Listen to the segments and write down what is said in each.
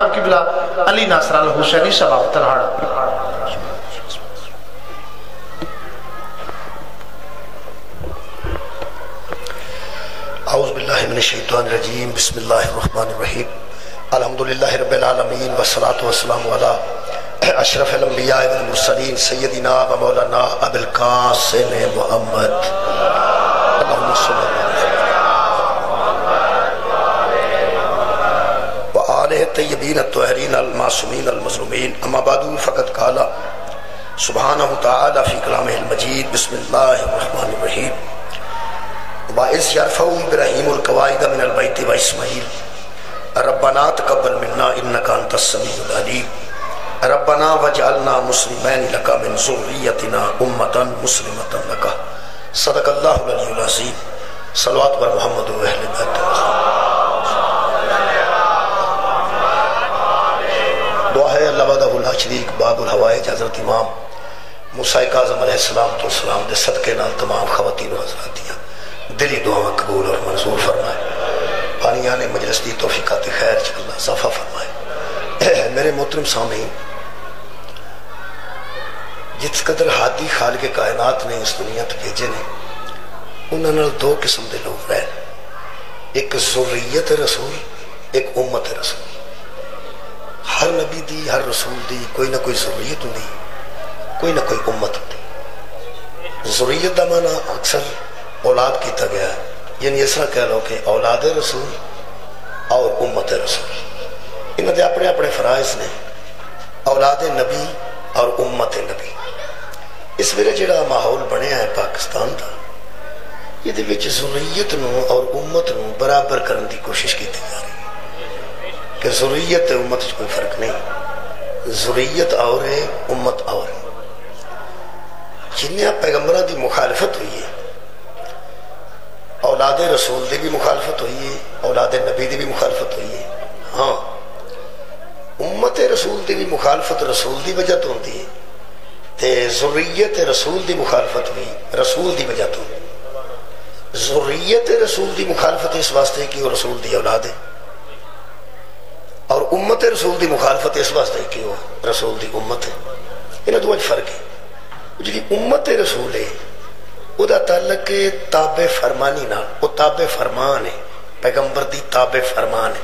किबला अली नासर अल हुसैनी सबाब तलहाड़ा। अज़बिल्लिनशैतरजीम बसमीम अलहमदिल्ला रबालमीन वसलात वसलाम अशरफ़ियामसलिन सैदिना व मौलाना अबुलकासिम मोहम्मद। तयबीन तहरीन अलमासूमीन अलमजलूमीन अमाबादू फ़कत काला सुबहान फ़ी कलाम मजीद बसमीम बाइस यरफ़ू इब्राहीम कवायद मिन अलबैत व इस्माइल रब्बना तक़ब्बल मिन्ना इन्नका अंतस समीउल अलीम रब्बना वजअलना मुस्लिमैन लका मिन ज़ुर्रियतिना उम्मतन मुस्लिमतन लका अलीयुल अज़ीम सल्लल्लाहु अलैहि मुहम्मद शरीक बाबुल हवाइज हज़रत इमाम मुसाइक आज़म अलैहिस्सलाम तो सलाम दे सदके नाल तमाम खवातीन हज़रात दियाँ दिली दुआवां कबूल और मंजूर फरमाए। पानिया ने मजलिस की तोफ़ीक़ात खैर च अल्लाह इजाफा फरमाए। मेरे मोहतरम सामी, जिस कदर हादी खाल के कायनात ने इस दुनिया भेजे ने उन्होंने दो किस्म के लोग रहे। एक जुर्रियत रसूल एक उम्मत रसूल हर नबी दी, हर रसूल दी, कोई ना कोई जरूरीत होंगी कोई ना कोई उम्मत होती जुर्रियत का माना अक्सर औलाद किया गया है। यानी इस तरह कह लो कि औलाद रसूल, और उम्मत रसूल। इन्होंने अपने अपने फराइज ने औलाद नबी और उम्मत नबी। इस वे जो माहौल बनया है पाकिस्तान का ये जुरीयत और उम्मत बराबर करने की कोशिश की जा रही कि जुरीयत उम्मत कोई फ़र्क नहीं। जुरीयत और है, उम्मत और है। जिन्या पैगंबर की मुखालफत हुई है, औलाद रसूल की भी मुखालफत हुई है, औलाद नबी की भी मुखालफत हुई है। हाँ उम्मत रसूल की भी मुखालफत रसूल की वजह तो होती है। ते जुरीयत रसूल की मुखालफत भी रसूल की वजह तो। जुरीयत रसूल की मुखालफत इस वास्ते कि वह रसूल की औलाद है। और उम्मत रसूल की मुखालफत, इस वास्ते रसूल की उम्मत है। इन्होंने दो फ़र्क है। जी उम्मत रसूल है वह तलक है ताबे फरमानी ना वो ताबे फरमान है, पैगंबर की ताबे फरमान है।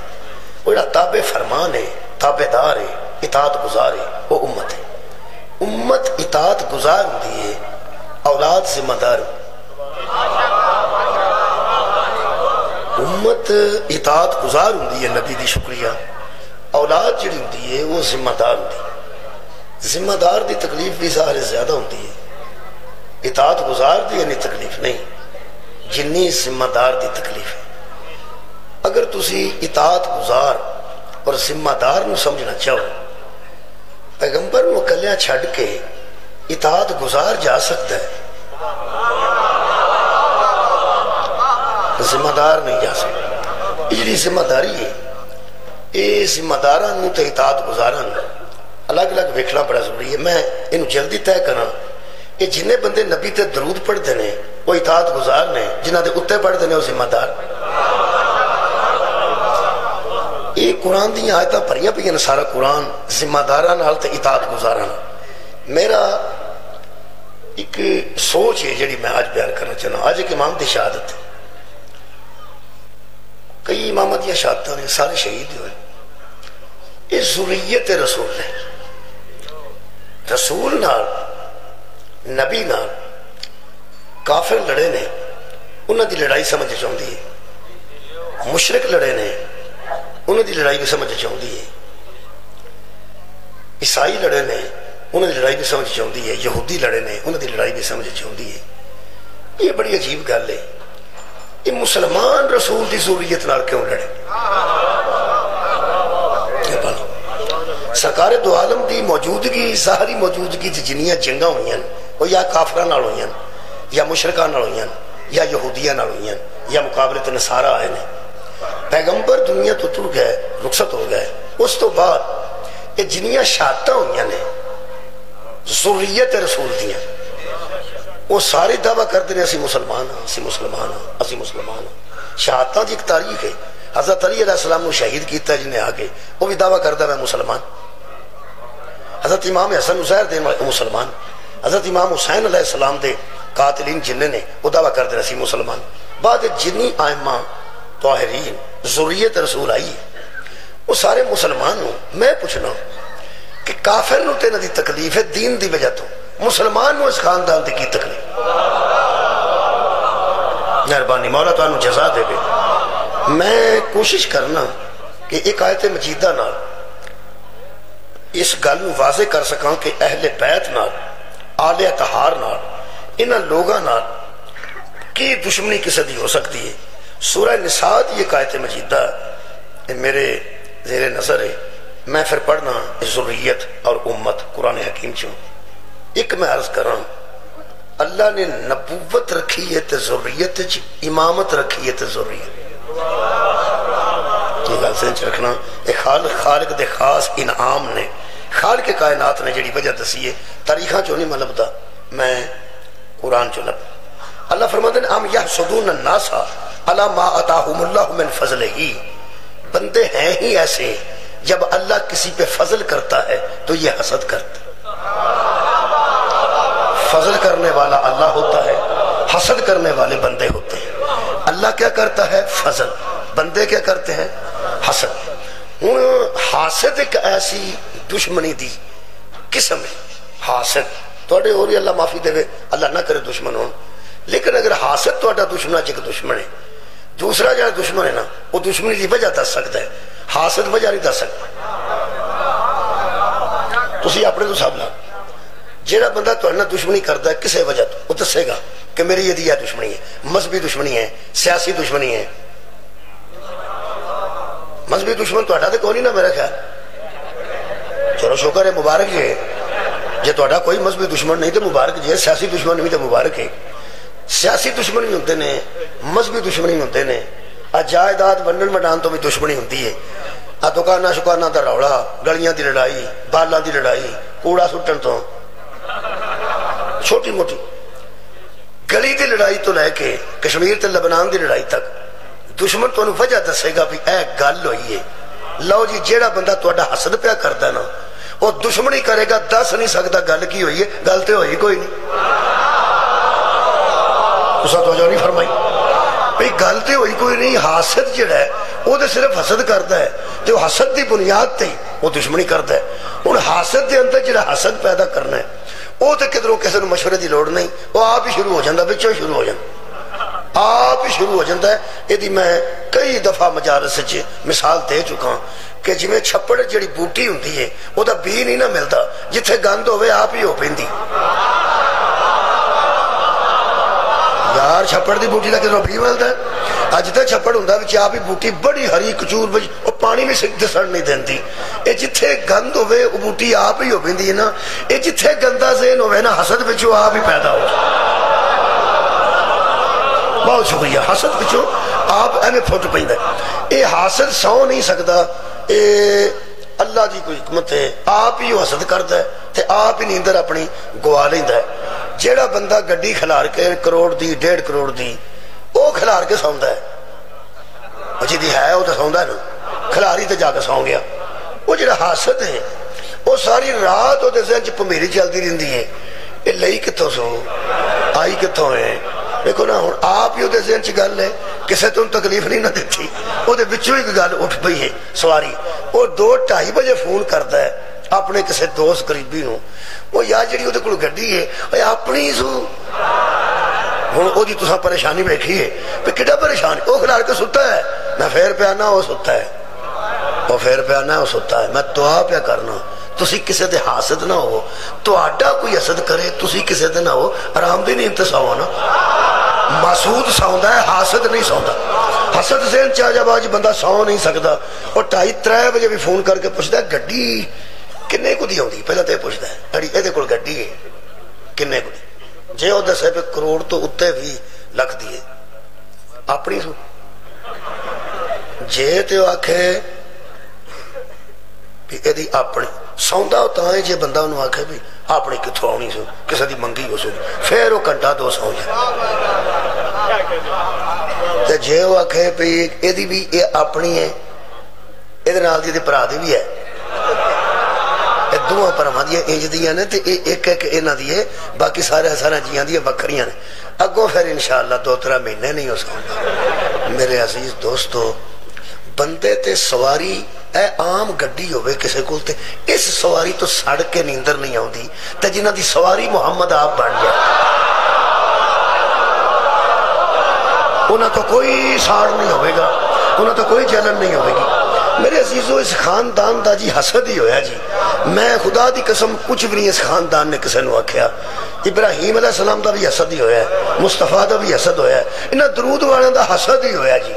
वो जो ताबे फरमान है, ताबेदार है इतात गुजार है वह उम्मत है। उम्मत इतात गुजार होती है, औलाद जिम्मेदार उम्मत इतात गुजार होंगी है, नबी की शुक्रिया। औलाद जी होती है, वो जिम्मेदार होती जिम्मेदार की तकलीफ़ भी सारे ज़्यादा होती है। इतात गुजार की इन्नी तकलीफ़ नहीं, जिन्नी जिम्मेदार की तकलीफ़ है। अगर तुम इतात गुजार और जिम्मेदार समझना चाहो, पैगंबर कलिया छड़ के इतात गुजार जा सकता है। जिम्मेदार नहीं जा सकता जी ज़िम्मेदारी है जिम्मेदार इतात गुजारा अलग अलग वेखना बड़ा ज़रूरी है मैं इन जल्दी तय करा कि जिन्हें बंदे नबी ते दरूद पढ़ते हैं वो इतात गुजार ने जिन्होंने उत्ते पढ़ते हैं जिम्मेदार ये कुरान दी आयत भरिया पी सारा कुरान जिम्मेदार इतात गुजारा मेरा एक सोच है जी मैं अज बयान करना चाहना अज एक इमाम की शहादत कई इमाम दिया शहादत ने। सारे शहीद हुए ये जुरीयत रसूल है रसूल नबी काफिर लड़े ने उन्होंने लड़ाई समझ चाहती है। मुशरक लड़े ने उन्होंने लड़ाई भी समझ चाहती है। ईसाई लड़े ने उन्होंने लड़ाई भी समझ चाहती है। यहूदी लड़े ने उन्होंने लड़ाई भी समझ चाहती है। ये बड़ी अजीब गल है। ये मुसलमान रसूल की जरूरीत क्यों लड़े? सरकार दो आलम की मौजूदगी सारी मौजूदगी जिन्निया जंगा हुई वो या काफर हुई या मुशरका हुई या यहूदिया हुई या मुकाबले तो नसारा आए ने पैगंबर दुनिया तो तुर गए रुखसत हो गए उस तो बाद ये शहादत हुई ने जुरीयत रसूल दिया वो सारे दावा करते रहे असि मुसलमान हाँ असि मुसलमान हाँ असि मुसलमान हाँ शहादत की एक तारीख है हज़रत अली सलाम शहीद किया जिन्हें आके वह भी दावा करता मैं मुसलमान हज़रत इमाम हसन हुसैन देने मुसलमान, हज़रत इमाम हुसैन सलाम दे कातलीन जिन्ने ने वह दावा करते रहे मुसलमान। बाद जिन्नी आयमा, तोहरीन, जुरीयत रसूल आई है वो सारे मुसलमान हो मैं पूछना कि काफिर नु तेना दी तकलीफ़ है दीन दी वजह तो? मुसलमान इस खानदान की तकलीफ़? मेहरबानी, मौला तुम जजा देवे। मैं कोशिश करना कि एक आयत मजीदा नाल इस गल वाजे कर सका कि अहले बैत नाल, आले तहार नाल इन्होंने लोगों नाल की दुश्मनी किसी की हो सकती है? सूरह ये कायत मजीदा मेरे जेरे नज़र है। मैं फिर पढ़ना जुर्रियत और उम्मत कुरान हकीम चो। एक मैं अर्ज़ करा, अल्लाह ने नबूवत रखी है तो जुर्रियत इमामत रखी है तो जुर्रियत। गल से रखना खाल खालिक खास इनाम ने खाल के कायनात ने जी वजह दसी है, तारीखा चो नहीं मैं लभदा मैं कुरान चो लब अल्लाह फरमाते अम यह सदून नासा अला मा अताहुमुल्लाह मिन फजल ही बंदे हैं ही ऐसे, जब अल्लाह किसी पे फजल करता है तो ये हसद करता फजल करने वाला अल्लाह होता है, हसद करने वाले बंदे होते हैं। अल्लाह क्या करता है? फजल। बंदे क्या करते हैं? हसद। हूं हासद एक ऐसी दुश्मनी दी किस्म है हासद थोड़े और अल्लाह माफी देवे अल्लाह ना करे दुश्मन हो लेकिन अगर हासद थोड़ा दुश्मन च दुश्मन है दूसरा जो दुश्मन है ना वो दुश्मनी की वजह दस सकता है हासद वजह नहीं दस सकता तुम अपने तो सब ला ਜਿਹੜਾ ਬੰਦਾ ਤੁਹਾਡੇ ਨਾਲ ਦੁਸ਼ਮਣੀ ਕਰਦਾ ਕਿਸੇ ਵਜ੍ਹਾ ਤੋਂ ਉਹ ਦੱਸੇਗਾ ਕਿ ਮੇਰੀ ਇਹਦੀ ਇਹ ਦੁਸ਼ਮਣੀ ਹੈ ਮਜ਼ਬੀ ਦੁਸ਼ਮਣੀ ਹੈ ਸਿਆਸੀ ਦੁਸ਼ਮਣੀ ਹੈ ਮਜ਼ਬੀ ਦੁਸ਼ਮਣ ਤੁਹਾਡਾ ਤੇ ਕੋਈ ਨਹੀਂ ਨਾ ਮੇਰਾ ਖਿਆਲ ਚਲੋ ਸ਼ੁਕਰ ਹੈ ਮੁਬਾਰਕ ਜੀ ਜੇ ਤੁਹਾਡਾ ਕੋਈ ਮਜ਼ਬੀ ਦੁਸ਼ਮਣ ਨਹੀਂ ਤੇ ਮੁਬਾਰਕ ਜੀ ਸਿਆਸੀ ਦੁਸ਼ਮਣ ਵੀ ਤੇ ਮੁਬਾਰਕ ਹੈ ਸਿਆਸੀ ਦੁਸ਼ਮਣ ਵੀ ਹੁੰਦੇ ਨੇ ਮਜ਼ਬੀ ਦੁਸ਼ਮਣੀ ਹੁੰਦੇ ਨੇ ਆ ਜਾਇਦਾਦ ਵੰਡਣ ਵਡਾਣ ਤੋਂ ਵੀ ਦੁਸ਼ਮਣੀ ਹੁੰਦੀ ਹੈ ਆ ਦੁਕਾਨਾਂ ਸ਼ੁਕਾਨਾਂ ਦਾ ਰੌਲਾ ਗਲੀਆਂ ਦੀ ਲੜਾਈ ਬਾਲਾਂ ਦੀ ਲੜਾਈ ਕੂੜਾ ਸੁੱਟਣ ਤੋਂ ਛੋਟੀ ਮੋਟੀ ਗਲੀ ਦੀ ਲੜਾਈ ਤੋਂ ਲੈ ਕੇ ਕਸ਼ਮੀਰ ਤੇ ਲਬਨਾਨ ਦੀ ਲੜਾਈ ਤੱਕ दुश्मन तुम तो वजह दसेगा भी ए गल हो लो जी जो बंद हसद प्या कर देना वो दुश्मन ही करेगा, दस नहीं सकता गल की हुई है गल तो हो कोई नहीं मशुरे की लड़ नहीं आप ही शुरू हो जाता बिचो शुरू हो जाता आप ही शुरू हो जाता है। यदि मैं कई दफ़ा मजारस मिसाल दे चुका कि जिमें छप्पड़ जी बूटी होंगी है वह बी नहीं ना मिलता जिथे गंद हो आप ही हो पी यार, छप्पड़ की बूटी का किधरों भी मिलता है? अज तो छप्पड़ भी आप ही बूटी बड़ी हरी कचूर पानी भी दिसण नहीं देती ये जिथे गंद हो बूटी आप ही हो पी है जिथे गंदा सेन हो हसद पिछो आप ही पैदा हो। ਬਹੁਤ ਸ਼ੁਕਰੀਆ ਹਸਦ ਪਿੱਛੋਂ ਆਪ ਐਵੇਂ ਫੁੱਟ ਪੈਂਦਾ ਇਹ ਹਾਸਦ ਸੌ ਨਹੀਂ ਸਕਦਾ ਇਹ ਅੱਲਾ ਦੀ ਕੋਈ ਹਕਮਤ ਹੈ ਆਪ ਹੀ ਉਹ ਹਸਦ ਕਰਦਾ ਤੇ ਆਪ ਹੀ ਨੀਂਦਰ ਆਪਣੀ ਗਵਾ ਲੈਂਦਾ ਜਿਹੜਾ ਬੰਦਾ ਗੱਡੀ ਖਿਲਾਰ ਕੇ ਕਰੋੜ ਦੀ 1.5 ਕਰੋੜ ਦੀ ਉਹ ਖਿਲਾਰ ਕੇ ਸੌਂਦਾ ਹੈ ਉਹ ਜਿਹਦੀ ਹੈ ਉਹ ਤਾਂ ਸੌਂਦਾ ਨਾ ਖਿਲਾਰੀ ਤੇ ਜਾ ਕੇ ਸੌਂ ਗਿਆ ਉਹ ਜਿਹੜਾ ਹਾਸਦ ਹੈ ਉਹ ਸਾਰੀ ਰਾਤ ਉਹਦੇ ਸਿਰ 'ਚ ਭੰਬੀਰੀ ਚੱਲਦੀ ਰਹਿੰਦੀ ਹੈ ਇਹ ਲਈ ਕਿੱਥੋਂ ਸੋ ਆਈ ਕਿੱਥੋਂ ਹੈ ਦੇਖੋ ਨਾ ਹੁਣ ਆਪ ਹੀ ਉਹਦੇ ਜ਼ਿਹਨ 'ਚ ਗੱਲ ਹੈ ਕਿਸੇ ਤੋਂ ਤਕਲੀਫ ਨਹੀਂ ਨਾ ਦਿੱਤੀ ਉਹਦੇ ਵਿੱਚੋਂ ਇੱਕ ਗੱਲ ਉੱਠ ਪਈ ਹੈ ਸਵਾਰੀ ਉਹ 2:30 ਵਜੇ ਫੋਨ ਕਰਦਾ ਹੈ ਆਪਣੇ ਕਿਸੇ ਦੋਸਤ ਕਰੀਬੀ ਨੂੰ ਉਹ ਯਾ ਜਿਹੜੀ ਉਹਦੇ ਕੋਲ ਗੱਡੀ ਹੈ ਓਏ ਆਪਣੀ ਸੂ ਹੁਣ ਉਹਦੀ ਤੁਸੀਂ ਪਰੇਸ਼ਾਨੀ ਵੇਖੀ ਹੈ ਵੀ ਕਿੱਡਾ ਪਰੇਸ਼ਾਨ ਉਹ ਖਿਲਾੜ ਕੇ ਸੁੱਤਾ ਹੈ ਮੈਂ ਫੇਰ ਪਿਆ ਨਾ ਉਹ ਸੁੱਤਾ ਹੈ ਉਹ ਫੇਰ ਪਿਆ ਨਾ ਉਹ ਸੁੱਤਾ ਹੈ ਮੈਂ ਦੁਆ ਪਿਆ ਕਰਨਾ ਤੁਸੀਂ ਕਿਸੇ ਤੇ ਹਾਸਦ ਨਾ ਹੋ। ਤੁਹਾਡਾ ਕੋਈ ਹਸਦ ਕਰੇ, ਤੁਸੀਂ ਕਿਸੇ ਦੇ ਨਾ ਹੋ। ਆਰਾਮ ਦੀ ਨੀਂਦ ਸੌਂ ਨਾ ਮਾਸੂਦ ਸੌਂਦਾ ਹੈ, ਹਾਸਦ ਨਹੀਂ ਸੌਂਦਾ। ਹਸਦ ਜ਼ੇਨ ਚ ਆ ਜਾ ਬੰਦਾ ਸੌ ਨਹੀਂ ਸਕਦਾ। ਉਹ 2:30 3 ਵਜੇ ਵੀ ਫੋਨ ਕਰਕੇ ਪੁੱਛਦਾ ਗੱਡੀ ਕਿੰਨੇ ਕੁ ਦੀ ਆਉਂਦੀ? ਪਹਿਲਾਂ ਤੇ ਪੁੱਛਦਾ ਅੜੀ ਇਹਦੇ ਕੋਲ ਗੱਡੀ ਹੈ। ਕਿੰਨੇ ਕੁ ਦੀ? ਜੇ ਉਹ ਦੱਸੇ ਵੀ ਕਰੋੜ ਤੋਂ ਉੱਤੇ ਵੀ ਲੱਖ ਦੀ ਹੈ, ਆਪਣੀ ਸੋ ਜੇ ਤੇ ਉਹ ਆਖੇ ਵੀ ਇਹਦੀ ਆਪਣੀ ਸੌਂਦਾ ਤਾਂ ਹੈ ਜੇ ਬੰਦਾ ਉਹਨੂੰ ਆਖੇ ਵੀ ਆਪਣੀ ਕਿੱਥੋਂ ਆਉਣੀ ਸੋ ਕਿਸੇ ਦੀ ਮੰਗੀ ਹੋ ਸੋ ਫੇਰ ਉਹ ਘੰਟਾ ਦੋ ਸੌਂ ਜਾ ਤੇ ਜੇ ਉਹ ਆਖੇ ਵੀ ਇਹਦੀ ਵੀ ਇਹ ਆਪਣੀ ਹੈ ਇਹਦੇ ਨਾਲ ਦੀ ਇਹਦੇ ਭਰਾ ਦੀ ਵੀ ਹੈ ਇਹ ਦੋਵਾਂ ਭਰਾਵਾਂ ਦੀਆਂ ਇੰਜ ਦੀਆਂ ਨੇ ਤੇ ਇਹ ਇੱਕ ਇੱਕ ਇਹਨਾਂ ਦੀ ਹੈ ਬਾਕੀ ਸਾਰੇ ਸਾਰਾ ਜੀਆਂ ਦੀਆਂ ਵੱਖਰੀਆਂ ਨੇ ਅੱਗੋਂ ਫਿਰ ਇਨਸ਼ਾਅੱਲਾ ਦੋ ਤਰਾ ਮਹੀਨੇ ਨਹੀਂ ਹੋ ਸਕਦਾ ਮੇਰੇ ਅਜ਼ੀਜ਼ ਦੋਸਤੋ ਬੰਦੇ ਤੇ ਸਵਾਰੀ ਇਹ ਆਮ ਗੱਡੀ ਹੋਵੇ ਕਿਸੇ ਕੋਲ ਤੇ ਇਸ ਸਵਾਰੀ ਤੋਂ ਸੜ ਕੇ ਨੀਂਦਰ ਨਹੀਂ ਆਉਂਦੀ ਤੇ ਜਿਨ੍ਹਾਂ ਦੀ ਸਵਾਰੀ ਮੁਹੰਮਦ ਆਪ ਬਣ ਜਾਏ ਉਹਨਾਂ ਤੋਂ ਕੋਈ ਸਾੜ ਨਹੀਂ ਹੋਵੇਗਾ ਉਹਨਾਂ ਤੋਂ ਕੋਈ ਜਲਨ ਨਹੀਂ ਹੋਵੇਗੀ मेरे अजीजों, इस खानदान का जी हसद ही होया जी। मैं खुदा की कसम, कुछ भी नहीं इस खानदान ने किसी को आख्या इब्राहिम सलाम का भी हसद ही होया मुस्तफ़ा का भी हसद होया इन्होंने दरूद वाले का हसद ही होया जी।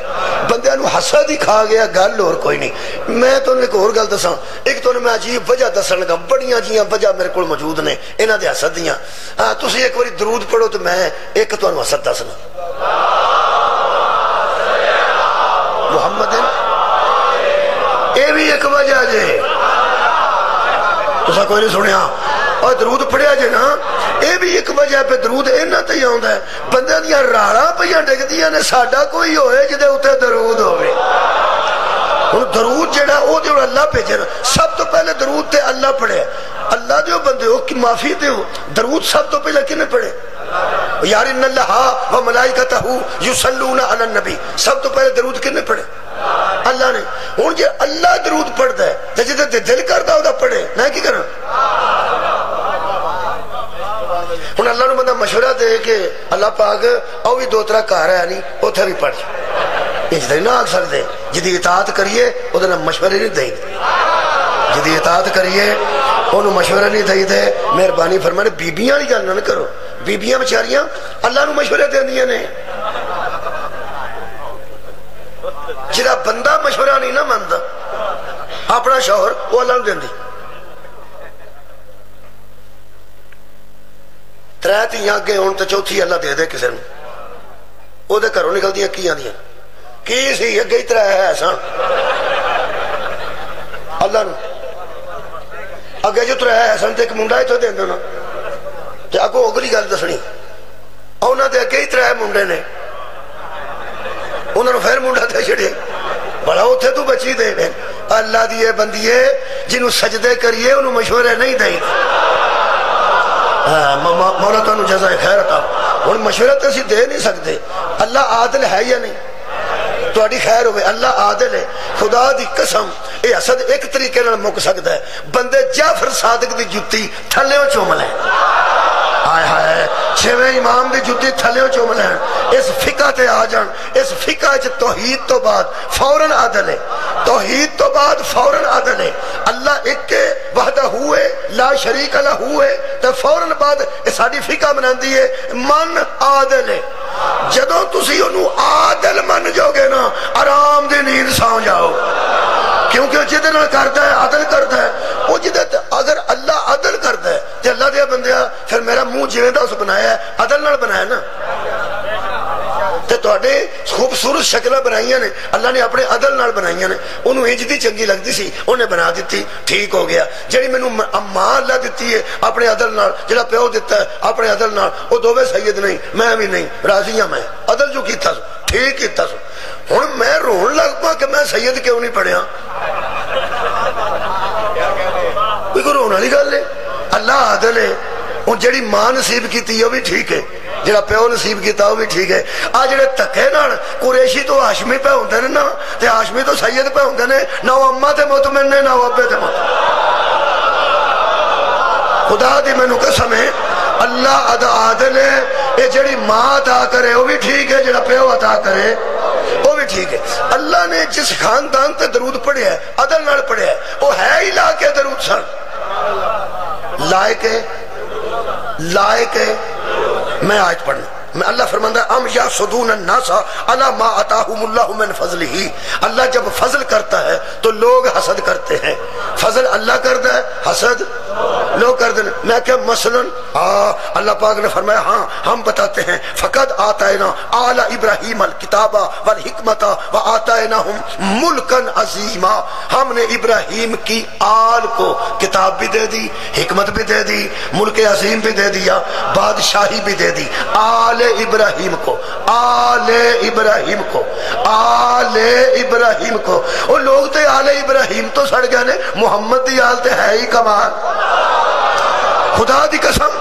बंद हसद ही खा गया, गल और कोई नहीं। मैं तो एक होर गल दसा एक तो मैं अजीब वजह दसन लगा, बड़िया जी वजह मेरे को मौजूद ने इन्होंने हसद दियाँ। हाँ तुम एक बार दरूद पढ़ो तो मैं एक तो हसद दसना ਇਹ ਵੀ ਇੱਕ ਵਜ੍ਹਾ ਜੇ ਤੁਸੀਂ ਕੋਈ ਨਹੀਂ ਸੁਣਿਆ ਔਰ ਦਰੂਦ ਪੜਿਆ ਜੇ ਨਾ ਇਹ ਵੀ ਇੱਕ ਵਜ੍ਹਾ ਤੇ ਦਰੂਦ ਇਹਨਾਂ ਤੇ ਹੀ ਆਉਂਦਾ ਬੰਦਿਆਂ ਦੀਆਂ ਰਾੜਾਂ ਪਈਆਂ ਡਿੱਗਦੀਆਂ ਨੇ ਸਾਡਾ ਕੋਈ ਹੋਏ ਜਿਹਦੇ ਉੱਤੇ ਦਰੂਦ ਹੋਵੇ ਹੁਣ ਦਰੂਦ ਜਿਹੜਾ ਉਹ ਜਿਹੜਾ ਅੱਲਾ ਭੇਜਣ ਸਭ ਤੋਂ ਪਹਿਲੇ ਦਰੂਦ ਤੇ ਅੱਲਾ ਪੜਿਆ ਅੱਲਾ ਦੇ ਬੰਦੇ ਹੋ ਕਿ ਮਾਫੀ ਦਿਓ ਦਰੂਦ ਸਭ ਤੋਂ ਪਹਿਲੇ ਕਿਨੇ ਪੜੇ यार व मलाइकतहू युसल्लूना अला नबी सब तो पहले दरूद किन्ने पढ़े अल्लाह ने। हूँ जो अल्लाह दरूद पढ़ता है जो दिल करता वह पढ़े। मैं की करा? हूँ अल्लाह ना बंदा मशुरा दे के अल्लाह पाग और भी दो तरह घर है नी उ भी पढ़। इजदा जिदी इतात करिए मशवरे नहीं दई जिदी इतात करिए मशवरा नहीं दई दे, मेहरबानी फरमाने, बीबियाँ वाली करो। बीबिया, बेचारिया अल्लाह मशवरे देंदियाँ ने। ਜਿਹੜਾ ਬੰਦਾ ਮਸ਼ਵਰਾ ਨਹੀਂ ਨਾ ਮੰਨਦਾ, ਆਪਣਾ ਸ਼ੌਹਰ ਉਹ ਅੱਲਾ ਨੂੰ ਦਿੰਦੀ। ਤਰੇ ਧੀਆਂ ਅੱਗੇ ਹੁਣ ਤੇ ਚੌਥੀ ਅੱਲਾ ਦੇ ਦੇ ਕਿਸੇ ਨੂੰ। ਉਹਦੇ ਘਰੋਂ ਨਿਕਲਦੀਆਂ ਕੀ ਆਂਦੀਆਂ? ਕੀ ਸੀ ਅੱਗੇ ਹੀ ਤਰੇ ਹੈ ਸਾਂ? ਅੱਲਾ ਨੂੰ। ਅੱਗੇ ਜੋ ਤਰੇ ਹੈ ਸਨ ਤੇ ਇੱਕ ਮੁੰਡਾ ਇੱਥੋਂ ਦੇ ਦਿੰਦਾ ਤੇ ਅੱਗੋਂ ਅਗਲੀ ਗੱਲ ਦੱਸਣੀ। ਉਹਨਾਂ ਦੇ ਅੱਗੇ ਹੀ ਤਰੇ ਮੁੰਡੇ ਨੇ। उन्होंने फिर मुंडा दे छड़े। भला उथे तू बची दे अल्लाह दी बंदीए जिन्हू सजदे करिए मशुरे नहीं दे मौला तुम जजा खैर हूँ तो अभी दे नहीं सकते अल्लाह आदल है या नहीं? थोड़ी खैर हो अल्लाह आदल है। खुदा की कसम असद एक तरीके मुक सकता है। बंदे जाफ़र सादक की जुत्ती थले चुम लाए हाय हाय। छेवें इमाम की जुती थलियों चुम लैन इस फिका ते आ जान इस फिका च तोहीद तो बाद फ़ौरन आदल है। तोहीद तो बाद फ़ौरन आदल है। अल्लाह एक के हुए ला शरीक अला हुए तो फ़ौरन बाद साड़ी फिका बनाती है, मन आदल है। जदों तुम आदल मन जाओगे ना, आराम की नींद सौ जाओ। ਕਿਉਂਕਿ ਉਹ ਜਿਹਦੇ ਨਾਲ ਕਰਦਾ ਹੈ ਅਦਲ ਕਰਦਾ ਹੈ ਉਹ ਜਿਹਦੇ ਅਗਰ ਅੱਲਾ ਅਦਲ ਕਰਦਾ ਹੈ ਤੇ ਅੱਲਾ ਦੇ ਬੰਦਿਆ ਫਿਰ ਮੇਰਾ ਮੂੰਹ ਜਿਵੇਂ ਦਾ ਉਸ ਬਣਾਇਆ ਅਦਲ ਨਾਲ ਬਣਾਇਆ ਨਾ ਤੇ ਤੁਹਾਡੇ ਖੂਬਸੂਰਤ ਸ਼ਕਲਾਂ ਬਣਾਈਆਂ ਨੇ ਅੱਲਾ ਨੇ ਆਪਣੇ ਅਦਲ ਨਾਲ ਬਣਾਈਆਂ ਨੇ ਉਹਨੂੰ ਇੰਜ ਦੀ ਚੰਗੀ ਲੱਗਦੀ ਸੀ ਉਹਨੇ ਬਣਾ ਦਿੱਤੀ ਠੀਕ ਹੋ ਗਿਆ ਜਿਹੜੀ ਮੈਨੂੰ ਮਾਂ ਅੱਲਾ ਦਿੱਤੀ ਹੈ ਆਪਣੇ ਅਦਲ ਨਾਲ ਜਿਹੜਾ ਪਿਓ ਦਿੱਤਾ ਆਪਣੇ ਅਦਲ ਨਾਲ ਉਹ ਦੋਵੇਂ ਸੈਦ ਨਹੀਂ ਮੈਂ ਵੀ ਨਹੀਂ ਰਾਜ਼ੀ ਹਾਂ ਮੈਂ ਅਦਲ ਜੋ ਕੀਤਾ ਠੀਕ ਕੀਤਾ ਸੋ ਹੁਣ ਮੈਂ ਰੋਣ ਲੱਗ ਪਾ ਕਿ ਮੈਂ ਸੈਦ ਕਿਉਂ ਨਹੀਂ ਪੜਿਆ ਕੋਈ ਰੋਣ ਵਾਲੀ ਗੱਲ ਹੈ ਅੱਲਾ ਆਦਲ ਹੈ ਉਹ ਜਿਹੜੀ ਮਾਂ ਨਸੀਬ ਕੀਤੀ ਉਹ ਵੀ ਠੀਕ ਹੈ ਜਿਹੜਾ ਪਿਓ ਨਸੀਬ ਕੀਤਾ ਉਹ ਵੀ ਠੀਕ ਹੈ ਆ ਜਿਹੜੇ ਧੱਕੇ ਨਾਲ ਕੁਰੇਸ਼ੀ ਤੋਂ ਹਾਸ਼ਮੀ ਪੈ ਹੁੰਦੇ ਨੇ ਨਾ ਤੇ ਹਾਸ਼ਮੀ ਤੋਂ ਸੈਦ ਪੈ ਹੁੰਦੇ ਨੇ ਨਾ ਅੰਮਾ ਤੇ ਮੁਤਮਿਨ ਨੇ ਨਾ ਅੱਬੇ ਤੇ ਮੁਤ ਖੁਦਾ ਦੀ ਮੈਨੂੰ ਕਸਮ ਹੈ ਅੱਲਾ ਅਦਾ ਆਦਲ ਹੈ ਇਹ ਜਿਹੜੀ ਮਾਂ ਅਤਾ ਕਰੇ ਉਹ ਵੀ ਠੀਕ ਹੈ ਜਿਹੜਾ ਪਿਓ ਅਤਾ ਕਰੇ ਉਹ ਵੀ ਠੀਕ ਹੈ ਅੱਲਾ ਨੇ ਜਿਸ ਖਾਨਦਾਨ ਤੇ ਦਰੂਦ ਪੜਿਆ ਅਦਲ ਨਾਲ ਪੜਿਆ ਉਹ ਹੈ ਹੀ ਲਾ ਕੇ ਦਰੂਦ ਸਨ लायक है लायक है मैं आज पढ़ना मैं अल्लाह फरमाता अम या सदून नासा अला मा अताहुमुल्लाहु मिन फजलिही अल्लाह जब फजल करता है तो लोग हसद करते हैं फजल अल्लाह करता है हसद लोग कर देने। मैं क्या मसलन? हाँ अल्लाह पाक ने फरमाया हाँ हम बताते हैं। फकत आता है ना आला इब्राहिम अल किताबा वल हिकमता व आता है ना हम मुल्कन अजीमा। हमने इब्राहिम की आल को किताब भी दे दी, हिकमत भी दे दी, मुल्क अजीम भी दे दिया, बादशाही भी दे दी। आले इब्राहिम को, आले इब्राहिम को, आले इब्राहिम को। वो लोग तो आले इब्राहिम तो सड़ गए मुहम्मद की आल तो है ही कमाल। खुदा की कसम,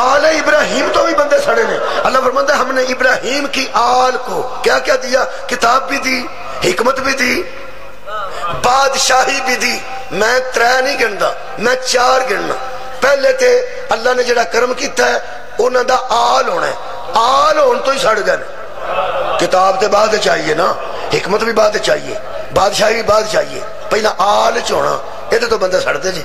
आले इब्राहिम तो भी बंदे सड़े ने। अल्लाह फरमाता हमने इब्राहिम की आल को क्या क्या दिया? किताब भी दी, हिकमत भी दी, बादशाही भी दी। मैं त्रै नहीं गिनता मैं चार गिनना। पहले ते अल्लाह ने जरा कर्म किया है आल होना है। आल होने तो ही सड़ गए किताब तो बाद चाहिए ना, हिकमत भी बाद चाहिए बादशाही भी बाद चाहिए पहला आल च होना ये तो बंदे सड़ते जी।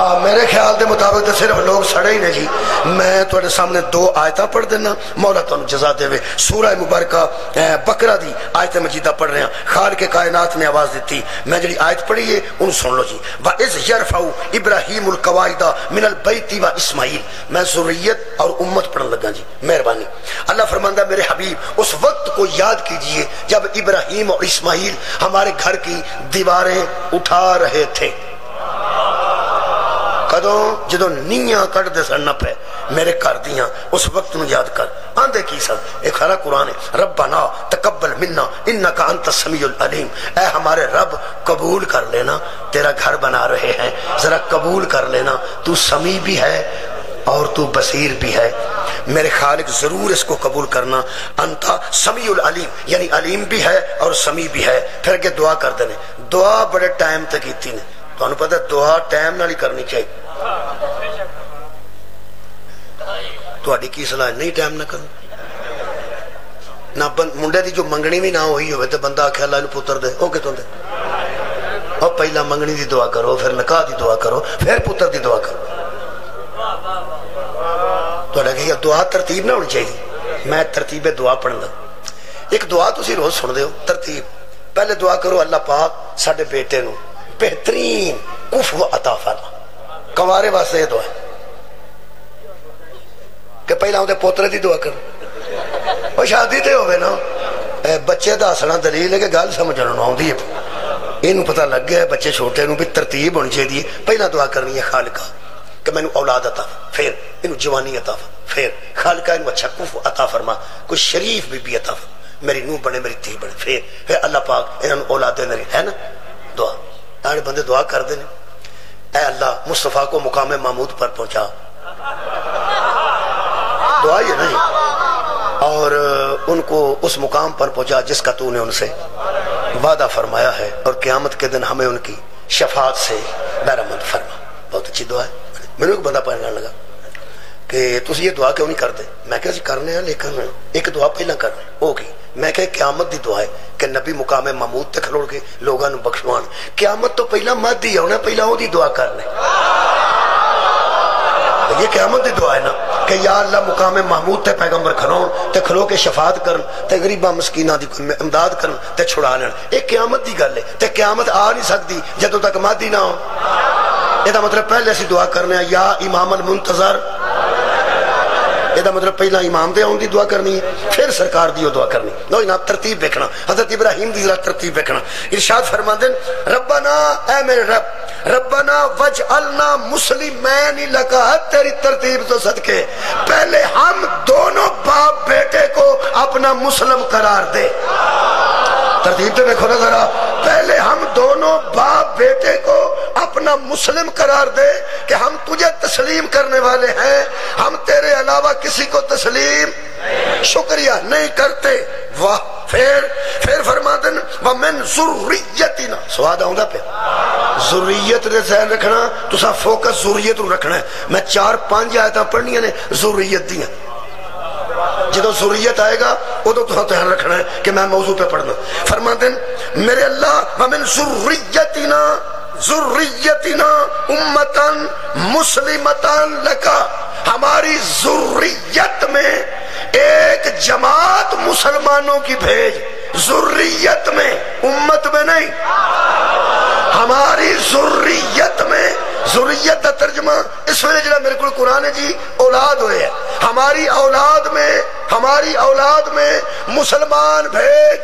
आ, मेरे ख्याल के मुताबिक तो सिर्फ़ लोग सड़े ही ने जी। मैं थोड़े सामने दो आयत पढ़ देना मौला तुम जजा दे सूरह मुबारक बकरा दी आयत मजीदा पढ़ रहे हैं। खाल के कायनात ने आवाज़ दी मैं जी आयत पढ़ी है उन सुन लो जी। व इस यरफाऊ इब्राहिम कवायदा मिनल बैती व इस्माइल। मैं जुर्रियत और उम्मत पढ़ने लगा जी। मेहरबानी। अल्लाह फरमांदा मेरे हबीब उस वक्त को याद कीजिए जब इब्राहिम और इस्माइल हमारे घर की दीवारें उठा रहे थे। कदों जो नीया कटते सन नफे, मेरे घर दिया, उस वक्त न याद कर। आंदे की सन? एक खरा कुरान है रब्बा ना तकबल मिन्ना इन्ना का अंत समीउल अलीम। ए हमारे रब कबूल कर लेना, तेरा घर बना रहे हैं। जरा कबूल कर लेना, तू समी भी है और तू बसीर भी है। मेरे खालिक, ज़रूर इसको कबूल करना। अंता समीउल अलीम, यानी अलीम भी है और समी भी है। फिर के दुआ कर देने। दुआ बड़े टाइम तक की ने। ਤੁਹਾਨੂੰ ਪਤਾ ਦੁਆ ਟਾਈਮ ਨਾਲ ਹੀ ਕਰਨੀ ਚਾਹੀਦੀ ਤੁਹਾਡੀ ਕੀ ਸਲਾਹ ਨਹੀਂ ਟਾਈਮ ਨਾ ਕਰੋ ਨਾ ਮੁੰਡੇ ਦੀ ਜੋ ਮੰਗਣੀ ਵੀ ਨਾ ਹੋਈ ਹੋਵੇ ਤੇ ਬੰਦਾ ਆਖਿਆ ਅੱਲਾ ਨੂੰ ਪੁੱਤਰ ਦੇ ਉਹ ਕਿਤੋਂ ਦੇ ਉਹ ਪਹਿਲਾਂ ਮੰਗਣੀ ਦੀ ਦੁਆ ਕਰੋ ਫਿਰ ਨਿਕਾਹ ਦੀ ਦੁਆ ਕਰੋ ਫਿਰ ਪੁੱਤਰ ਦੀ ਦੁਆ ਕਰੋ ਤੁਹਾਡਾ ਕੀ ਦੁਆ ਤਰਤੀਬ ਨਾ ਹੋਣੀ ਚਾਹੀਦੀ ਮੈਂ ਤਰਤੀਬੇ ਦੁਆ ਪੜਨ ਲੱਗਾ ਇੱਕ ਦੁਆ ਤੁਸੀਂ ਰੋਜ਼ ਸੁਣਦੇ ਹੋ ਤਰਤੀਬ ਪਹਿਲੇ ਦੁਆ ਕਰੋ ਅੱਲਾ ਪਾਕ ਸਾਡੇ ਬੇਟੇ ਨੂੰ बेहतरीन कुफ अता फरमा। कमारे वास्ते ये दुआ। कि पहला उनके पोतरे की दुआ कर। और शादी तो हो ना। बच्चे का हसना दलील है कि गल समझ आती इन पता लग गया बच्चे छोटे भी तरतीब होनी चाहिए पहला दुआ करनी है खालका, कि मैं औलाद अता फिर इन जवानी अता फिर खालका इन अच्छा कुफ अता फरमा। कोई शरीफ बीबी अता मेरी नूह बने, मेरी धी बने। फिर फिर अल्लाह पाक इन्होंने औलादे मेरी, है ना? दुआ। आने बंदे दुआ करते हैं अल्लाह, मुस्तफ़ा को मुकाम महमूद पर पहुँचा। दुआ ही नहीं और उनको उस मुकाम पर पहुँचा जिसका तूने उनसे वादा फरमाया है। और क्यामत के दिन हमें उनकी शफात से बैरामंद फरमा। बहुत अच्छी दुआ है। मैंने एक बंदा पढ़ने लगा कि तुम ये दुआ क्यों नहीं करते? मैं क्या करने लेकिन एक दुआ पहला करने होगी मैं क्या क्यामत की दुआ है कि नबी मुकाम महमूद तक खलोड़ के लोगों बख्शवान। क्यामत तो पहला मद ही आना वो दुआ करने। ये क्यामत की दुआ है ना, कि या अल्लाह मुकाम महमूद ते पैगंबर खलो ते खलो के शफात कर गरीबा मस्कीना की इमदाद कर छुड़ा लेन ये क्यामत की गल है, ते क्यामत आ नहीं सकती जदों तक मद ना हो। यदा मतलब पहले असं दुआ करने या इमाम मुंतजर ਇਹਦਾ ਮਤਲਬ ਪਹਿਲਾਂ ਇਮਾਮ ਦੇ ਆਉਣ ਦੀ ਦੁਆ ਕਰਨੀ ਹੈ ਫਿਰ ਸਰਕਾਰ ਦੀ ਉਹ ਦੁਆ ਕਰਨੀ ਲੋ ਜਨਾਬ ਤਰਤੀਬ ਵੇਖਣਾ ਹਜ਼ਰਤ ਇਬਰਾਹੀਮ ਦੀ ਜ਼ਰਾ ਤਰਤੀਬ ਵੇਖਣਾ ਇਰਸ਼ਾਦ ਫਰਮਾਉਂਦੇ ਰੱਬਨਾ ਐ ਮੇਰੇ ਰੱਬ रब्बना वजअलना मुस्लिमैन लका तेरी तरतीब तो सदके पहले हम दोनों बाप बेटे को अपना मुस्लिम करार दे तरतीब तो देखो ना जरा पहले हम दोनों बाप बेटे को अपना मुस्लिम करार दे कि हम तुझे तस्लीम करने वाले हैं। हम तेरे अलावा किसी को तस्लीम शुक्रिया नहीं करते। वाह, फिर फिर फरमादन वमिन जुर्रियती ना स्वाद आउंदा पे जुर्रियत दे ध्यान रखना, तुसा फोकस जुर्रियत रखना है। मैं चार, पाँच आयत पढ़नियाँ ने जुर्रियत दियाँ। जो सुरीयत आएगा उदो तो ध्यान रखना है कि मैं मौजू पे पढ़ना। फरमा दिन मेरे अल्लाह, वमिन सुरीयती ना उम्मतन, मुस्लिमतन लका। हमारी जुर्रियत में एक जमात मुसलमानों की भेज। जुर्रियत में, उम्मत में नहीं। हमारी जुर्रियत में जुर्रियत का तर्जमा इस वे जो मेरे को कुरान है जी, औलाद हुए है। हमारी औलाद में, हमारी औलाद में मुसलमान भेज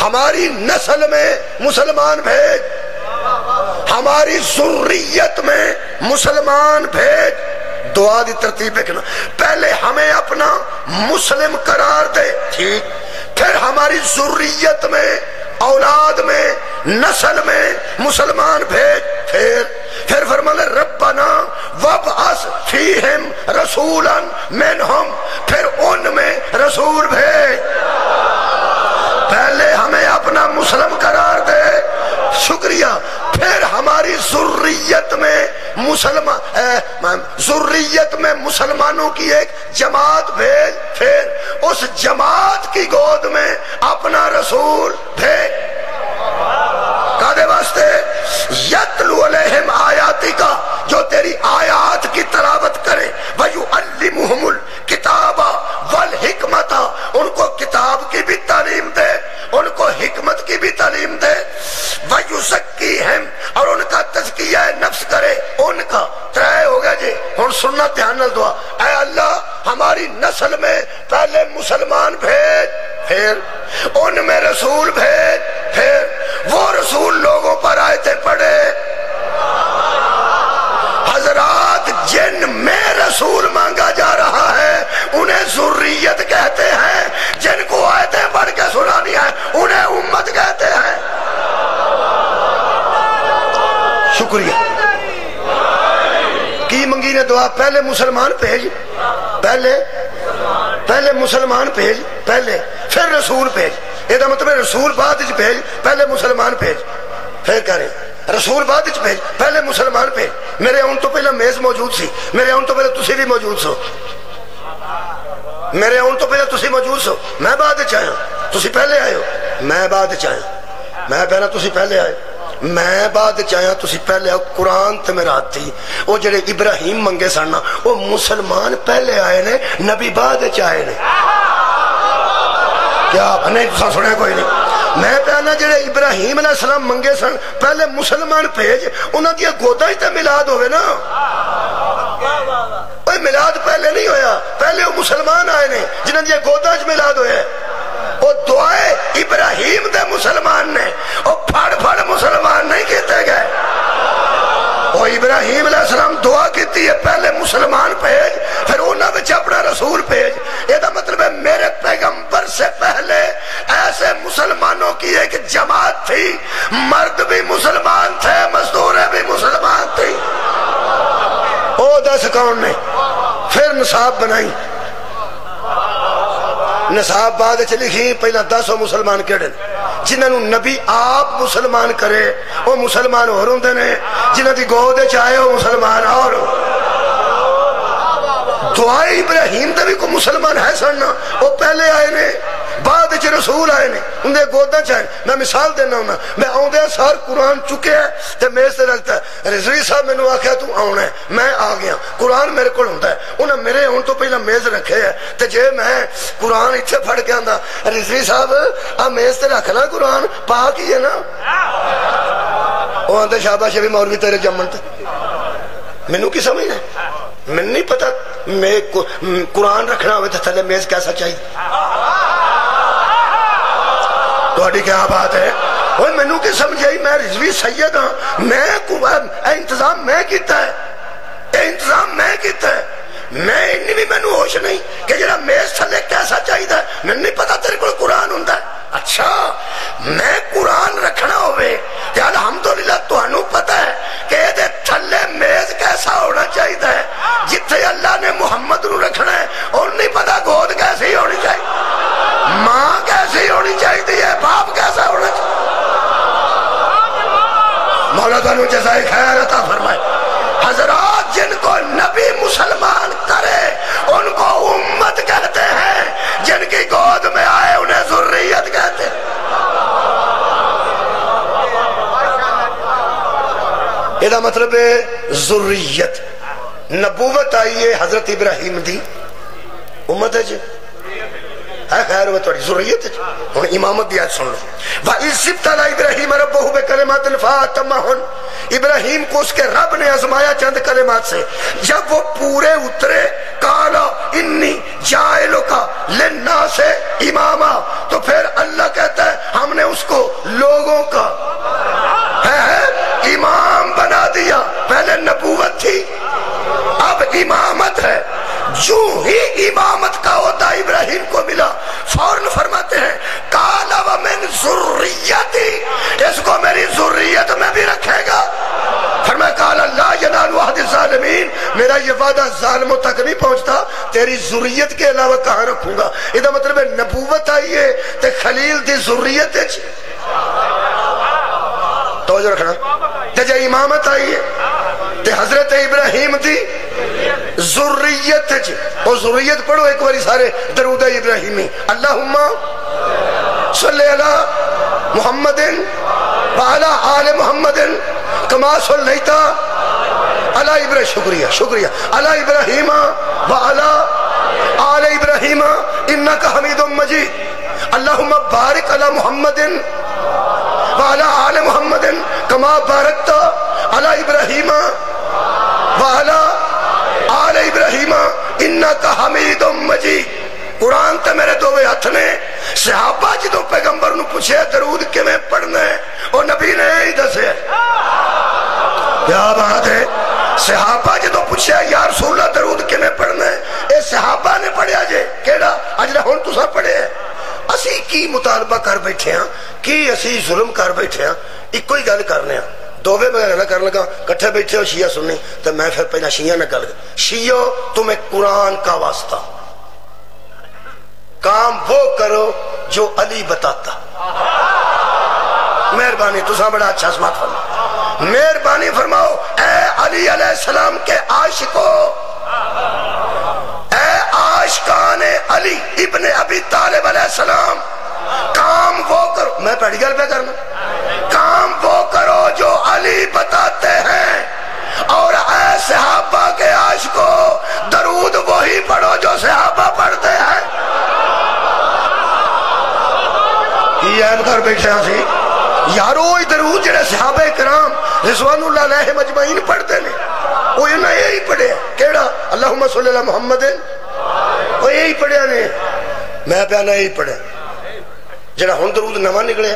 हमारी नस्ल में मुसलमान भेज हमारी जुर्रियत में मुसलमान भेज दुआ की तरतीब देखना। पहले हमें अपना मुस्लिम करार दे, ठीक। फिर हमारी जुर्रियत में, औलाद में, नस्ल में मुसलमान भेज फिर फिर फरमाने रब्बना, वब अस फीहिम रसूलन मिनहुम। फिर उनमें रसूल भेज। पहले हमें अपना मुस्लिम करार दे। शुक्रिया। फिर हमारी जुर्रियत में मुसलमान जुर्रियत में मुसलमानों की एक जमात भेज। फिर उस जमात की गोद में अपना रसूल भेज। कादे वास्ते यतलु अलैहिम आयाति जो तेरी आयात की तलावत करे। वयु अल्लिमुहुमुल किताबा वल हिकमता, उनको किताब की भी तालीम दे, उनको हिकमत की भी तालीम दे। वयु और उनका तस्किया नफ्स करे। उनका, त्रय हो गया जी। हूँ सुनना ध्यान दुआ। ऐ अल्लाह, हमारी नस्ल में पहले मुसलमान भेज, फिर उनमें रसूल भेज, फिर वो रसूल लोगों जुर्रियत कहते हैं, जिनको आयतें पढ़ के सुनानी है, उन्हें उम्मत कहते हैं। शुक्रिया। की मंगी ने दुआ, पहले मुसलमान भेज, पहले पहले मुसलमान भेज, पहले, फिर रसूल भेज। यदा मतलब रसूल बाद भेज पहले मुसलमान भेज फिर करें रसूल बाद भेज पहले मुसलमान भेज मेरे आने तो पहले मेज मौजूद सी मेरे आने तो पहले तुसी भी मौजूद सो मेरे आने तो पहले तुसी मौजूद सो। मैं बाद आया। तुसी पहले हो। मैं बाद आया। मैं पहला तुसी पहले आए। मैं बाद चाया तुसी पहले आओ। कुरान ते मेरा हाथी वो जेडे इब्राहिम मंगे सन वो मुसलमान पहले आए ने, नबी बाद आए ने। क्या नहीं तुसा सुनिया कोई नहीं मैं कहना जेडे इब्राहिम सलाम मंगे सन, पहले मुसलमान भेज उन्होंने गोदा ही तो मिलाद हो ना। मिलाद पहले नहीं होया। पहले मुसलमान आए ने जिन्होंने गोदा च मिलाद वो दुआए इब्राहिम दे मुसलमान ने फड़ फड़ मुसलमान नहीं कहते गए। इब्राहिम सलाम दुआ की है, पहले मुसलमान भेज, फिर उन्होंने अपना रसूल भेज। यदा मतलब है, मेरे पैगंबर से पहले ऐसे मुसलमानों की एक जमात थी। मर्द भी मुसलमान थे, मजदूर भी मुसलमान थी। ओ दस कौन ने? फिर नसाब बनाई। नसाब बाद लिखी, पहला दस मुसलमान केड़े जिन्होंने नबी आप मुसलमान करे वो मुसलमान और होंगे ने। जिन्हों की गोद आए वो मुसलमान और दुआए इब्राहिम का भी कोई मुसलमान है सन? वो पहले आए ने। बाद च रसूल आए ने उनके गोदा च आए मैं मिसाल देना हूँ मैं आउंदे सार कुरान चुके ते मेज से रखता रिजवी साहब मैंने आख्या तू आना है मैं आ गया कुरान मेरे को उन्हें मेरे आने तो पहला मेज रखे है ते जे मैं कुरान इतने फड़ के आंदा, रिजवी साहब, आ मेज से रख ला कुरान पा की है ना। वो आते शाबाश भी मौलवी तेरे जमन मैनू की समझ समझना मैंने नहीं पता, मैं कुरान रखना हो थले मेज कैसा चाहिए? थोड़ी क्या बात है मैनू की समझ आई मैं रिजवी सैयद हाँ मैं इंतज़ाम मैं किया है इंतज़ाम मैं किया है मैं इन्नी भी मैनू होश नहीं कि जरा मेज थले कैसा चाहिए मैं नहीं पता तेरे को कुरान होंगे अच्छा मैं कुरान रखना होवे अलहमदुल्ला तो पता है कि थले मेज कैसा होना चाहिए जिथे अल्लाह ने मुहम्मद नु रखना है और नहीं पता गोद कैसी होनी चाहिए मां कैसी होनी चाहिए है बाप कैसा होना चाहिए मौला तुम जजाए खैर अता फरमाए हजरात जिनको नबी मुसलमान करे उनको उम्मत कहते हैं जिनकी गोद में आए उन्हें जुर्रियत कहते हैं ਇਹਦਾ ਮਤਲਬ ਹੈ ਜ਼ੁਰੀਅਤ ਨਬੂਵਤ ਆਈ ਹੈ ਹਜ਼ਰਤ ਇਬਰਾਹੀਮ ਦੀ ਉਮਤ ਹੈ है खैर थोड़ी इब्राहिम को उसके रब ने आजमाया चंद कलिमात से जब वो पूरे उतरे काला इन्नी जायलो का लेना से इमामा तो फिर अल्लाह कहता है हमने उसको लोगों का है, है इमाम बना दिया पहले नबूवत थी अब इमामत है। जो ही इमामत का होता इब्राहिम को मिला। फ़ौरन फरमाते हैं, काला व मैन जुर्रियती इसको मेरी जुर्रियत में भी रखेगा। फिर मैं काला ला मेरा ये वादा जालमों तक नहीं पहुँचता, तेरी जुर्रियत के अलावा कहाँ रखूँगा? इसका मतलब है, नबूवत आई है, ते खलील की जुर्रियत तो रखना। ते इमामत आई है, ते हज़रत इब्राहिम की जुर्रियत और जुर्रियत पढ़ो एक बार सारे, दरूद इब्राहिमी। अल्लाहुम्मा सल्ले अला मुहम्मदिन अला शुक्रिया शुक्रिया। अला इब्राहिम वाला आल इब्राहिम, इन्नका हमीदुम मजीद। अल्लाहुम्मा बारिक अला मुहम्मदिन वाला आल मुहम्मदिन कमा बारकता अला इब्राहिम इब्राहिम, इन्ना का हमीद मजीद। कुरान ते मेरे दोवे हथ ने। सहाबा जो पैगंबर पूछे दरूद किमें पढ़ना है? और नबी ने ही। दसे क्या बात है? सहाबा जो पूछे यार सोला दरूद किमें पढ़ना है? ये सहाबा ने पढ़िया जे। केड़ा? अजला हूँ तुसा पढ़े असी की मुतालबा कर बैठे हाँ? की असी जुल्म कर बैठे हाँ? इको ही गल करने दोवे मैं कर लगा कट्ठे बैठे हो शिया सुननी तो मैं फिर पहला शिया ने गल शियो तुम्हें कुरान का वास्ता काम वो करो जो अली बताता मेहरबानी तुसा बड़ा अच्छा समात फरमा मेहरबानी फरमाओ ए अली सलाम के आशिको ए आशकान अली इब्ने अबी तालिब सलाम काम वो करो मैं पढ़ी गल पे करना काम वो करो जो अली बताते हैं। और सहाबा के आश को दरूद वही पढ़ो जो सहाबा पढ़ते हैं। कर बैठे सी यारो दरूद जेडे सहाबे कराम रिजवानुल्लाह मजमाइन पढ़ते ने, वो इन्हें यही पढ़े केड़ा? अल्लाह सल्लल्लाहु मुहम्मद वो यही पढ़िया ने मैं प्याना यही पढ़े। जरा हूँ दरूद नवा निकलिया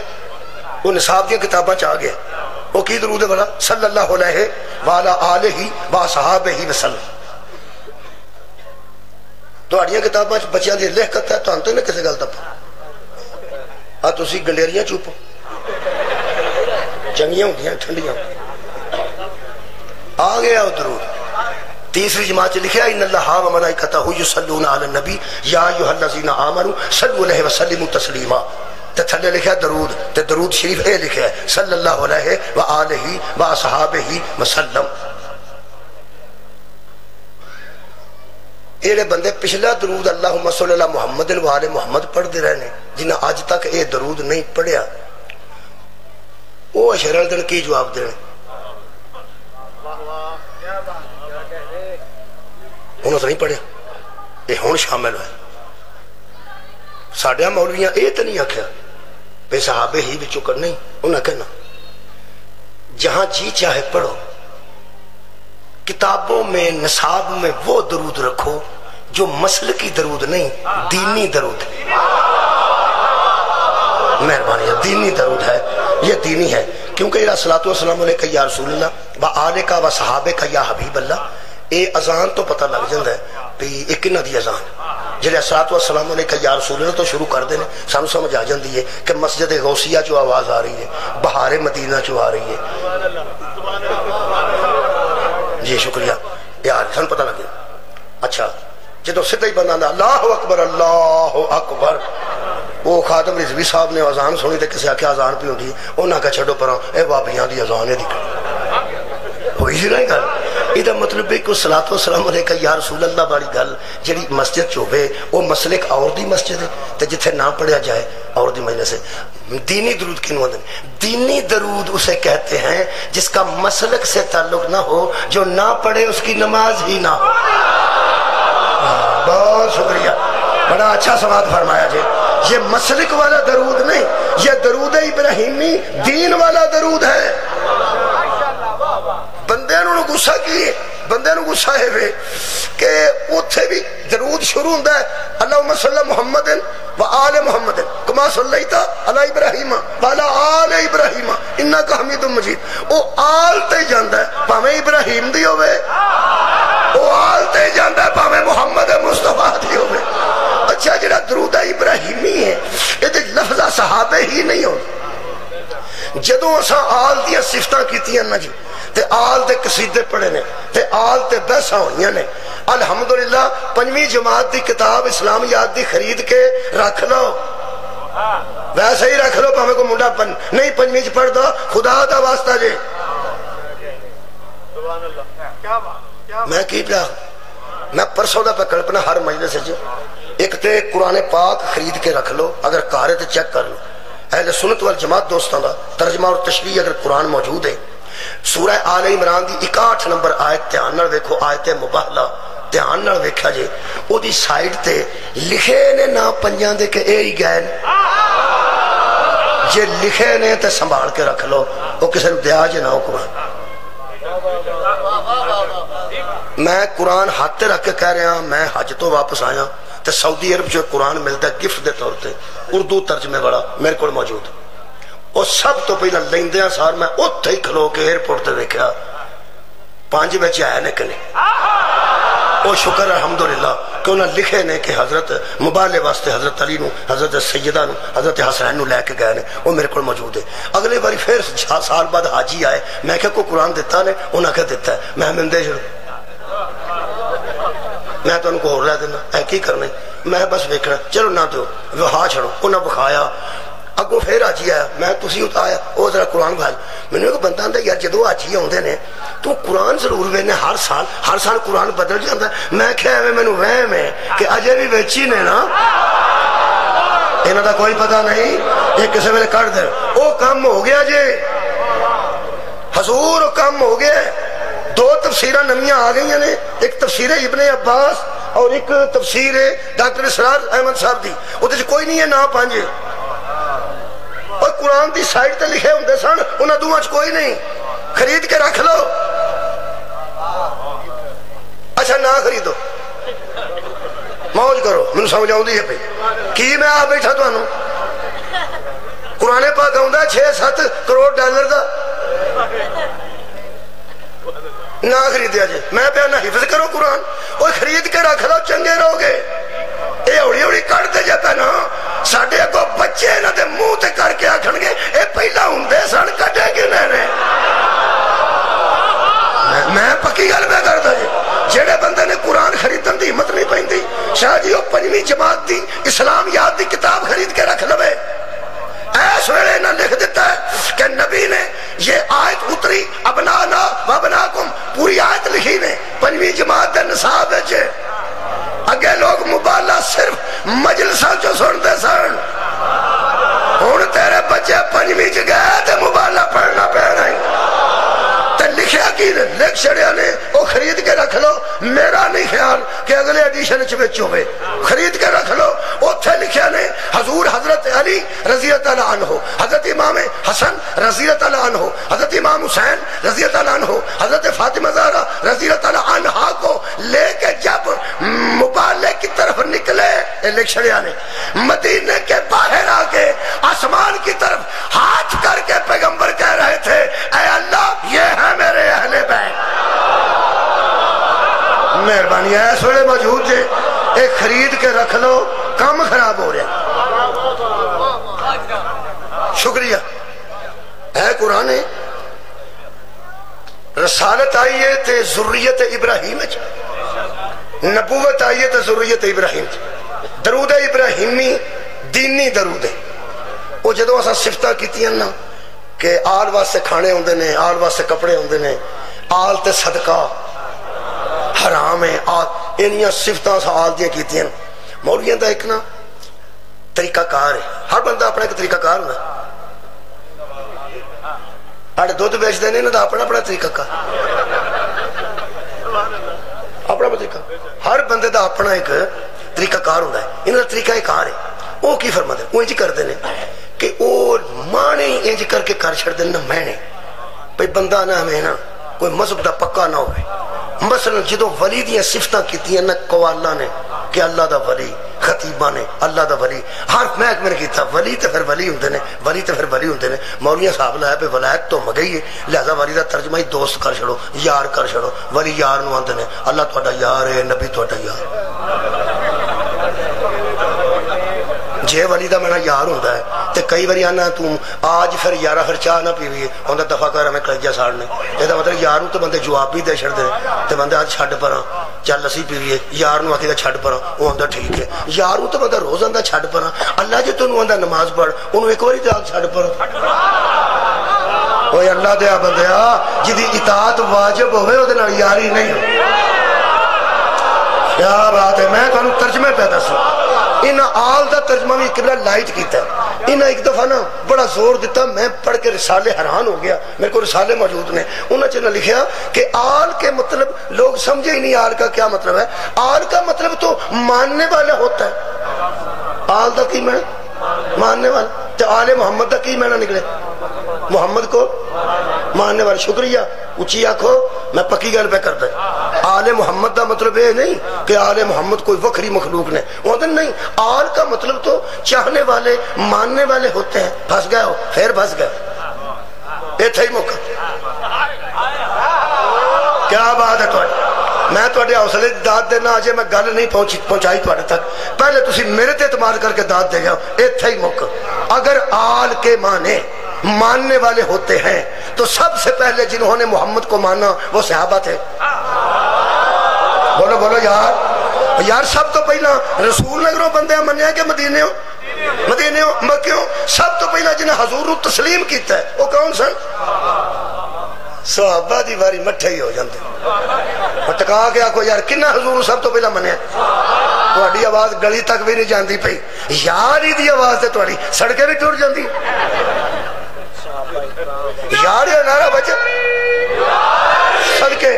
वो निसाब दिया किताबा च आ गया वो की दरूद है वाला सल्लल्लाहु अलैहि वाला आले ही वा सहाबे ही वसल्लम ਤੁਹਾਡੀਆਂ ਕਿਤਾਬਾਂ 'ਚ ਬੱਚਿਆਂ ਦੀ ਲਿਖਤ ਹੈ ਤੁਹਾਨੂੰ ਤਾਂ ਕਿਸੇ ਗੱਲ ਦਾ ਆ ਤੁਸੀਂ ਗੰਡੇਰੀਆਂ ਚੁੱਪ ਚੰਗੀਆਂ ਹੁੰਦੀਆਂ ਠੰਡੀਆਂ ਆ ਗਿਆ ਉਧਰੋਂ तीसरी जमात लिखा इन अल्लाह व मलाइकतहु युसल्लूना अलन नबी या अय्युहल्लज़ीना आमनू सल्लु अलैहि व सल्लिमू तस्लीमा ते थल्ले लिखा दरूद ते दरूद शरीफ ए लिखा है सल्लल्लाहु अलैहि व आलिहि व असहाबिहि वसल्लम ਜਿਹੜੇ ਬੰਦੇ ਪਿਛਲਾ ਦਰੂਦ ਅੱਲਾਹੁਮਾ ਸੱਲੱਲਾਹੁ ਮੁਹੰਮਦ ਵਾਲੇ ਮੁਹੰਮਦ ਪੜ੍ਹਦੇ ਰਹੇ ਨੇ ਜਿਨ੍ਹਾਂ ਅੱਜ ਤੱਕ ਇਹ ਦਰੂਦ ਨਹੀਂ ਪੜਿਆ ਉਹ ਅਸ਼ਰਲ ਦਿਨ ਕੀ ਜਵਾਬ ਦੇਣ ਉਹਨਾਂ ਤਾਂ ਨਹੀਂ ਪੜਿਆ ਇਹ ਹੁਣ ਸ਼ਾਮਲ ਹੋਇਆ ਸਾਡਿਆਂ ਮੌਲਵੀਆਂ ਇਹ ਤਾਂ ਨਹੀਂ ਆਖਿਆ वे ही भी चुकर नहीं, उन्हें कहना। जहाँ जी चाहे पढ़ो, किताबों में, नसाब में वो दरूद रखो, जो मसल की दरूद नहीं, दीनी दरूद है। मेहरबानी है दीनी दरूद है ये दीनी है। क्योंकि जरा सलातो सलाम का या रसूल व आले का व सहाबे का या हबीब अल्लाह ये अजान तो पता लग जाता है कि एक इन्हों की अजान। जेडे सात वसलाम ने कहा यार सूलन तो शुरू करते हैं सू समझ आ जाती है कि मस्जिद होसिया चो आवाज़ आ रही है, बहारे मदीना चो आ रही है। जी, शुक्रिया। यार सू पता लगे अच्छा जो तो सीधा ही बंदा अल्लाह अकबर अल्लाह अकबर। वो खादम रिजवी साहब ने अजान सुनी तो किसी आख्या अजान भी होती उन्हें आख्या छोड़ो पर। बाबिया की अजान है दिखा हुई सी ना गल ਇਹਦਾ ਮਤਲਬ ਹੈ ਕਿ ਸਲਾਤੋ ਸਲਾਮ ਅਲੈਕਾ ਯਾ ਰਸੂਲ ਅੱਲਾਹ ਵਾਲੀ ਗੱਲ ਜਿਹੜੀ ਮਸਜਿਦ ਚ ਹੋਵੇ ਉਹ ਮਸਲੇ ਇੱਕ ਔਰ ਦੀ ਮਸਜਿਦ ਹੈ ਤੇ ਜਿੱਥੇ ਨਾ पढ़ा जाए और दी मजलिस है दीनी दरूद किन दीनी दरूद उसे कहते हैं जिसका मसलक से ताल्लुक ना हो जो ना पढ़े उसकी नमाज ही ना हो बहुत शुक्रिया बड़ा अच्छा सवाल फरमाया जी ये मसलिक वाला दरूद नहीं ये दरूद इब्राहिमी दीन वाला दरूद है बंदे गुस्सा की बंदे गुस्सा है मुहम्मद व आल कमा अला इब्राहिम वाला आल इब्राहिम। इन्ना का हमीद मजीद आल ते है, भावे इब्राहिम दी होवे। आल ते है, भावे मुहम्मद मुस्तफ़ा अच्छा दरूद इब्राहिमी है सहाबे ही नहीं हो असा आल दिया सिफत की ना जी ते आल दे कसीदे पढ़े ने ते आल ते बहसा हुई ने। अलहमदुल्ला पंजवी जमात की किताब इस्लाम याद की खरीद के रख लो। वैसे ही रख लो भावे को मुंडा पन नहीं पंजवी च पढ़ दो खुदा का वास्ता जे। मैं की पिया? मैं परसों का कल्पना हर मजलिस एक तो कुरान पाक खरीद के रख लो अगर कार है तो चेक कर लो। अहले सुनत वाल जमात दोस्तों का तर्जमा और तशरी अगर कुरान मौजूद है सूरह आल इमरान की इकाठ नंबर आयत ध्यान देखो आयत मुबाहला। ध्यान वेख्या जे, ओदी साइड ते लिखे ने ना पंजा दे के ए ही गए जे लिखे ने तो संभाल के रख लो वो किसी दिया जे ना हो कुरान मैं कुरान हाथ रख के कह रहा, मैं हज तो वापस आया तो सऊदी अरब जो कुरान मिलता गिफ्ट के तौर पर उर्दू तर्जमे वाला मेरे को मौजूद। ਉਹ ਸਭ ਤੋਂ ਪਹਿਲਾਂ ਲੈਂਦਿਆਂ ਸਾਰ ਮੈਂ ਉੱਥੇ ਹੀ ਖਲੋ ਕੇ 에어ਪੋਰਟ ਤੇ ਵੇਖਿਆ ਪੰਜ ਵਿੱਚ ਆਇਆ ਨੇ ਕਨੇ ਉਹ ਸ਼ੁਕਰ ਅਲਹਮਦੁਲਿਲਾ ਕਿ ਉਹਨਾਂ ਲਿਖੇ ਨੇ ਕਿ ਹਜ਼ਰਤ ਮੁਬਾਲੇ ਵਾਸਤੇ ਹਜ਼ਰਤ ਅਲੀ ਨੂੰ ਹਜ਼ਰਤ ਸੈਯਦਾ ਨੂੰ ਹਜ਼ਰਤ ਹਸਨ ਨੂੰ ਲੈ ਕੇ ਗਏ ਨੇ ਉਹ ਮੇਰੇ ਕੋਲ ਮੌਜੂਦ ਹੈ ਅਗਲੇ ਵਾਰੀ ਫਿਰ 6 ਸਾਲ ਬਾਅਦ ਹਾਜੀ ਆਏ ਮੈਂ ਕਿਹਾ ਕੋ ਕੁਰਾਨ ਦਿੱਤਾ ਨੇ ਉਹਨਾਂ ਕਿਹਾ ਦਿੱਤਾ ਮੈਂ ਮਿੰਦੇ ਛੜ ਮੈਂ ਤੁਹਾਨੂੰ ਕੋਲ ਲੈ ਦਿੰਦਾ ਐ ਕੀ ਕਰਨਾ ਮੈਂ ਬਸ ਵੇਖਣਾ ਚਲੋ ਨਾ ਦਿਓ ਵਿਖਾ ਛੜੋ ਉਹਨਾਂ ਵਿਖਾਇਆ अगो फिर आज ही आया मैं तुम उठाया कुरान खाज मैंने एक बंदा आंता यार जो अच ही आते हैं तू कुरान ज़रूर वेने हर साल हर साल कुरान बदल जाता मैं क्या एवं मैं वह है कि अजय भी वेची ने ना इन्ह का कोई पता नहीं ये किसी वे कट दे कम हो गया जे हजूर कम हो गया दो तफसीर नवी आ गई ने एक तफसीर इबने अब्बास और एक तफसीर डॉक्टर सरार अहमद साहब की कोई नहीं है ना पाँच कुरान की साइड से लिखे होंगे सन उन्होंने दोवों कोई नहीं। खरीद के रख लो। अच्छा ना खरीदो। मौज करो मैं समझ आती है की मैं आ बैठा थानू कुराने पाक आंदा छे सत करोड़ डॉलर का ना खरीदया जे। मैं पे ना हिफज करो कुरान। और खरीद के रख लो, चंगे रहोगे। ये हौली हौली कटते जे पे ना ਸਾਡੇ ਅੱਗੋਂ ਬੱਚੇ ਇਹਨਾਂ ਦੇ ਮੂੰਹ ਤੇ ਕਰਕੇ ਆਖਣਗੇ ਇਹ ਪਹਿਲਾਂ ਹੁੰਦੇ ਸਨ ਕੱਢੇ ਕਿਨੇ ਨੇ ਮੈਂ ਪੱਕੀ ਗੱਲ ਮੈਂ ਕਰਦਾ ਜੀ ਜਿਹੜੇ ਬੰਦੇ ਨੇ ਕੁਰਾਨ ਖਰੀਦਣ ਦੀ ਹਿੰਮਤ ਨਹੀਂ ਪੈਂਦੀ ਸ਼ਾਹ ਜੀ ਉਹ ਪੰਜਵੀਂ ਜਮਾਤ ਦੀ ਇਸਲਾਮ ਯਾਦ ਦੀ ਕਿਤਾਬ ਖਰੀਦ ਕੇ ਰੱਖ ਲਵੇ ऐस वेले ने लिख दिता है कि नबी ने ये आयत उतरी अबनाना वबनाकुम पूरी आयत लिखी ने पंजवी जमात के निसाब अगे लोग मुबाला सिर्फ़ मजलसा चो सुनते सन। हूँ तेरे बच्चे पंजवी च गए मुबाला पढ़ना पैना लिखा की लिख छड़िया ने? वो खरीद के रख लो। मेरा नहीं ख्याल कि अगले एडिशन हो खरीद के रख लो। उथे लिखा ने, हजूर हज़रत अली रजीत हो हज़रत इमाम हसन रजीत हो हज़रत इमाम हुसैन रजीत हो हज़रत फातिमा जहरा रजीत अनहा को लेके जब मुबाले की तरफ़ निकले लिख छड़िया ने, मदीने के बाहर आके आसमान की तरफ़ हाथ करके पैगंबर कह रहे थे अल्लाह, ये है मेरे अहले बैठ मेहरबानी इस वे मौजूद जे। एक खरीद के रख लो, कम खराब हो रहा शुक्रिया। है कुरान? रसालत आई है ते जुर्रियत इब्राहिम नबूवत आई है तो जरूरीत इब्राहिम दरूद इब्राहिमी, दीनी दरूद। है वो जो असा सिफत की ना कि आल वास्ते खाने होंगे ने, आल वास्ते कपड़े आते ने, आल ते सदका। हराम है आ इनिया सिफत साल दिया की मौलिया का एक ना तरीकाकार है हर बंदा अपना एक तरीकाकार होंगे साढ़े दुध बेचते ने इन्होंने अपना अपना तरीका कार अपना तरीका हर बंदे का अपना एक तरीका कार होंगे इन्होंने तरीका एक कार है वो की फरमाते वो इंज करते हैं कि वो माने इंज करके कर छड़ते ना मैने भाई बंदा ना हमें ना कोई मज़हब का पक्का ना हो मसलन जो वली दिफत की कवाना ने कि अल्लाह का वली, खतीबा ने, अल्लाह का वली। हर महकमे ने किया वली तो फिर वली होंगे ने, वली तो फिर वली होंगे ने। मौलिया साहब लाया भी वलायत तो गई है। लिहाजा वली का तर्जमा ही दोस्त कर छड़ो, यार कर छड़ो। वली यार आते अल्लाह थोड़ा यार है, नबी थोड़ा यार। जे वली का मेरा यार तो कई बार आना तू आज फिर यार फिर चाह ना पीवी उन्हें दफ़ा कर हमें कलेजा साड़ने। यदा मतलब यार तो बंदे जवाब भी दे छड़ते तो बंदे आज छड़ पर, चल असी पीवीए, यार आखिगा छड़ पर। वो आंदा ठीक है। यार तो बंदा रोज आंदा छड़ पर। अल्लाह जो तेन आंदा नमाज़ पढ़। उन्होंने एक बार जाग छड़ पर। अल्लाह दया बंद जिदी इतात वाजिब हो यारी नहीं क्या बात है, मैं तुम तर्जमे पैदा दसा इन्हें आल का तर्जमा भी लाइट किया इन्हें एक दफ़ा ना बड़ा ज़ोर दिता, मैं पढ़ के रिसाले हैरान हो गया। मेरे को रिसाले मौजूद ने। उन्होंने लिखा कि आल के मतलब लोग समझे ही नहीं आल का क्या मतलब है। आल का मतलब तो मानने वाला होता है। आल का की मैंने? मानने वाला। तो आले मोहम्मद का की मैंने निकले? मोहम्मद को? मानने वाले शुक्रिया। उची आखो, मैं पक्की गल पे करता आले मोहम्मद का मतलब ये नहीं कि आले मोहम्मद कोई वखरी मखलूक ने। उधर नहीं, आल का मतलब तो चाहने वाले, मानने वाले होते हैं। फंस गए हो, फिर फंस गए इथे ही मुख क्या बात है थोड़ी मैं थोड़े हौसले दाद देना, अजे मैं गल नहीं पहुँची पहुंचाई थोड़े तक। पहले तुम मेरे ते इतमाद करके दाद दे गया इथे ही मुख अगर आल के माने मानने वाले होते हैं। तो सबसे पहले जिन्होंने मोहम्मद को माना, वो सहाबा थे। बोलो बोलो, यार। यार, सब तो पहला रसूल नगरों बंदे मनिया के मदीने हो मदीने हो मक्यों सब तो पहला जिन्हें हजूर तस्लीम किया वो कौन सन? सहाबा की बारी मठे ही हो जाते टका के आखो, यार कि हजूर सब तो पहला मनिया थोड़ी आवाज़ गली तक भी नहीं जाती पई। यार ही आवाज़ तो थोड़ी सड़कें भी टुर यार या नारा बच। सदके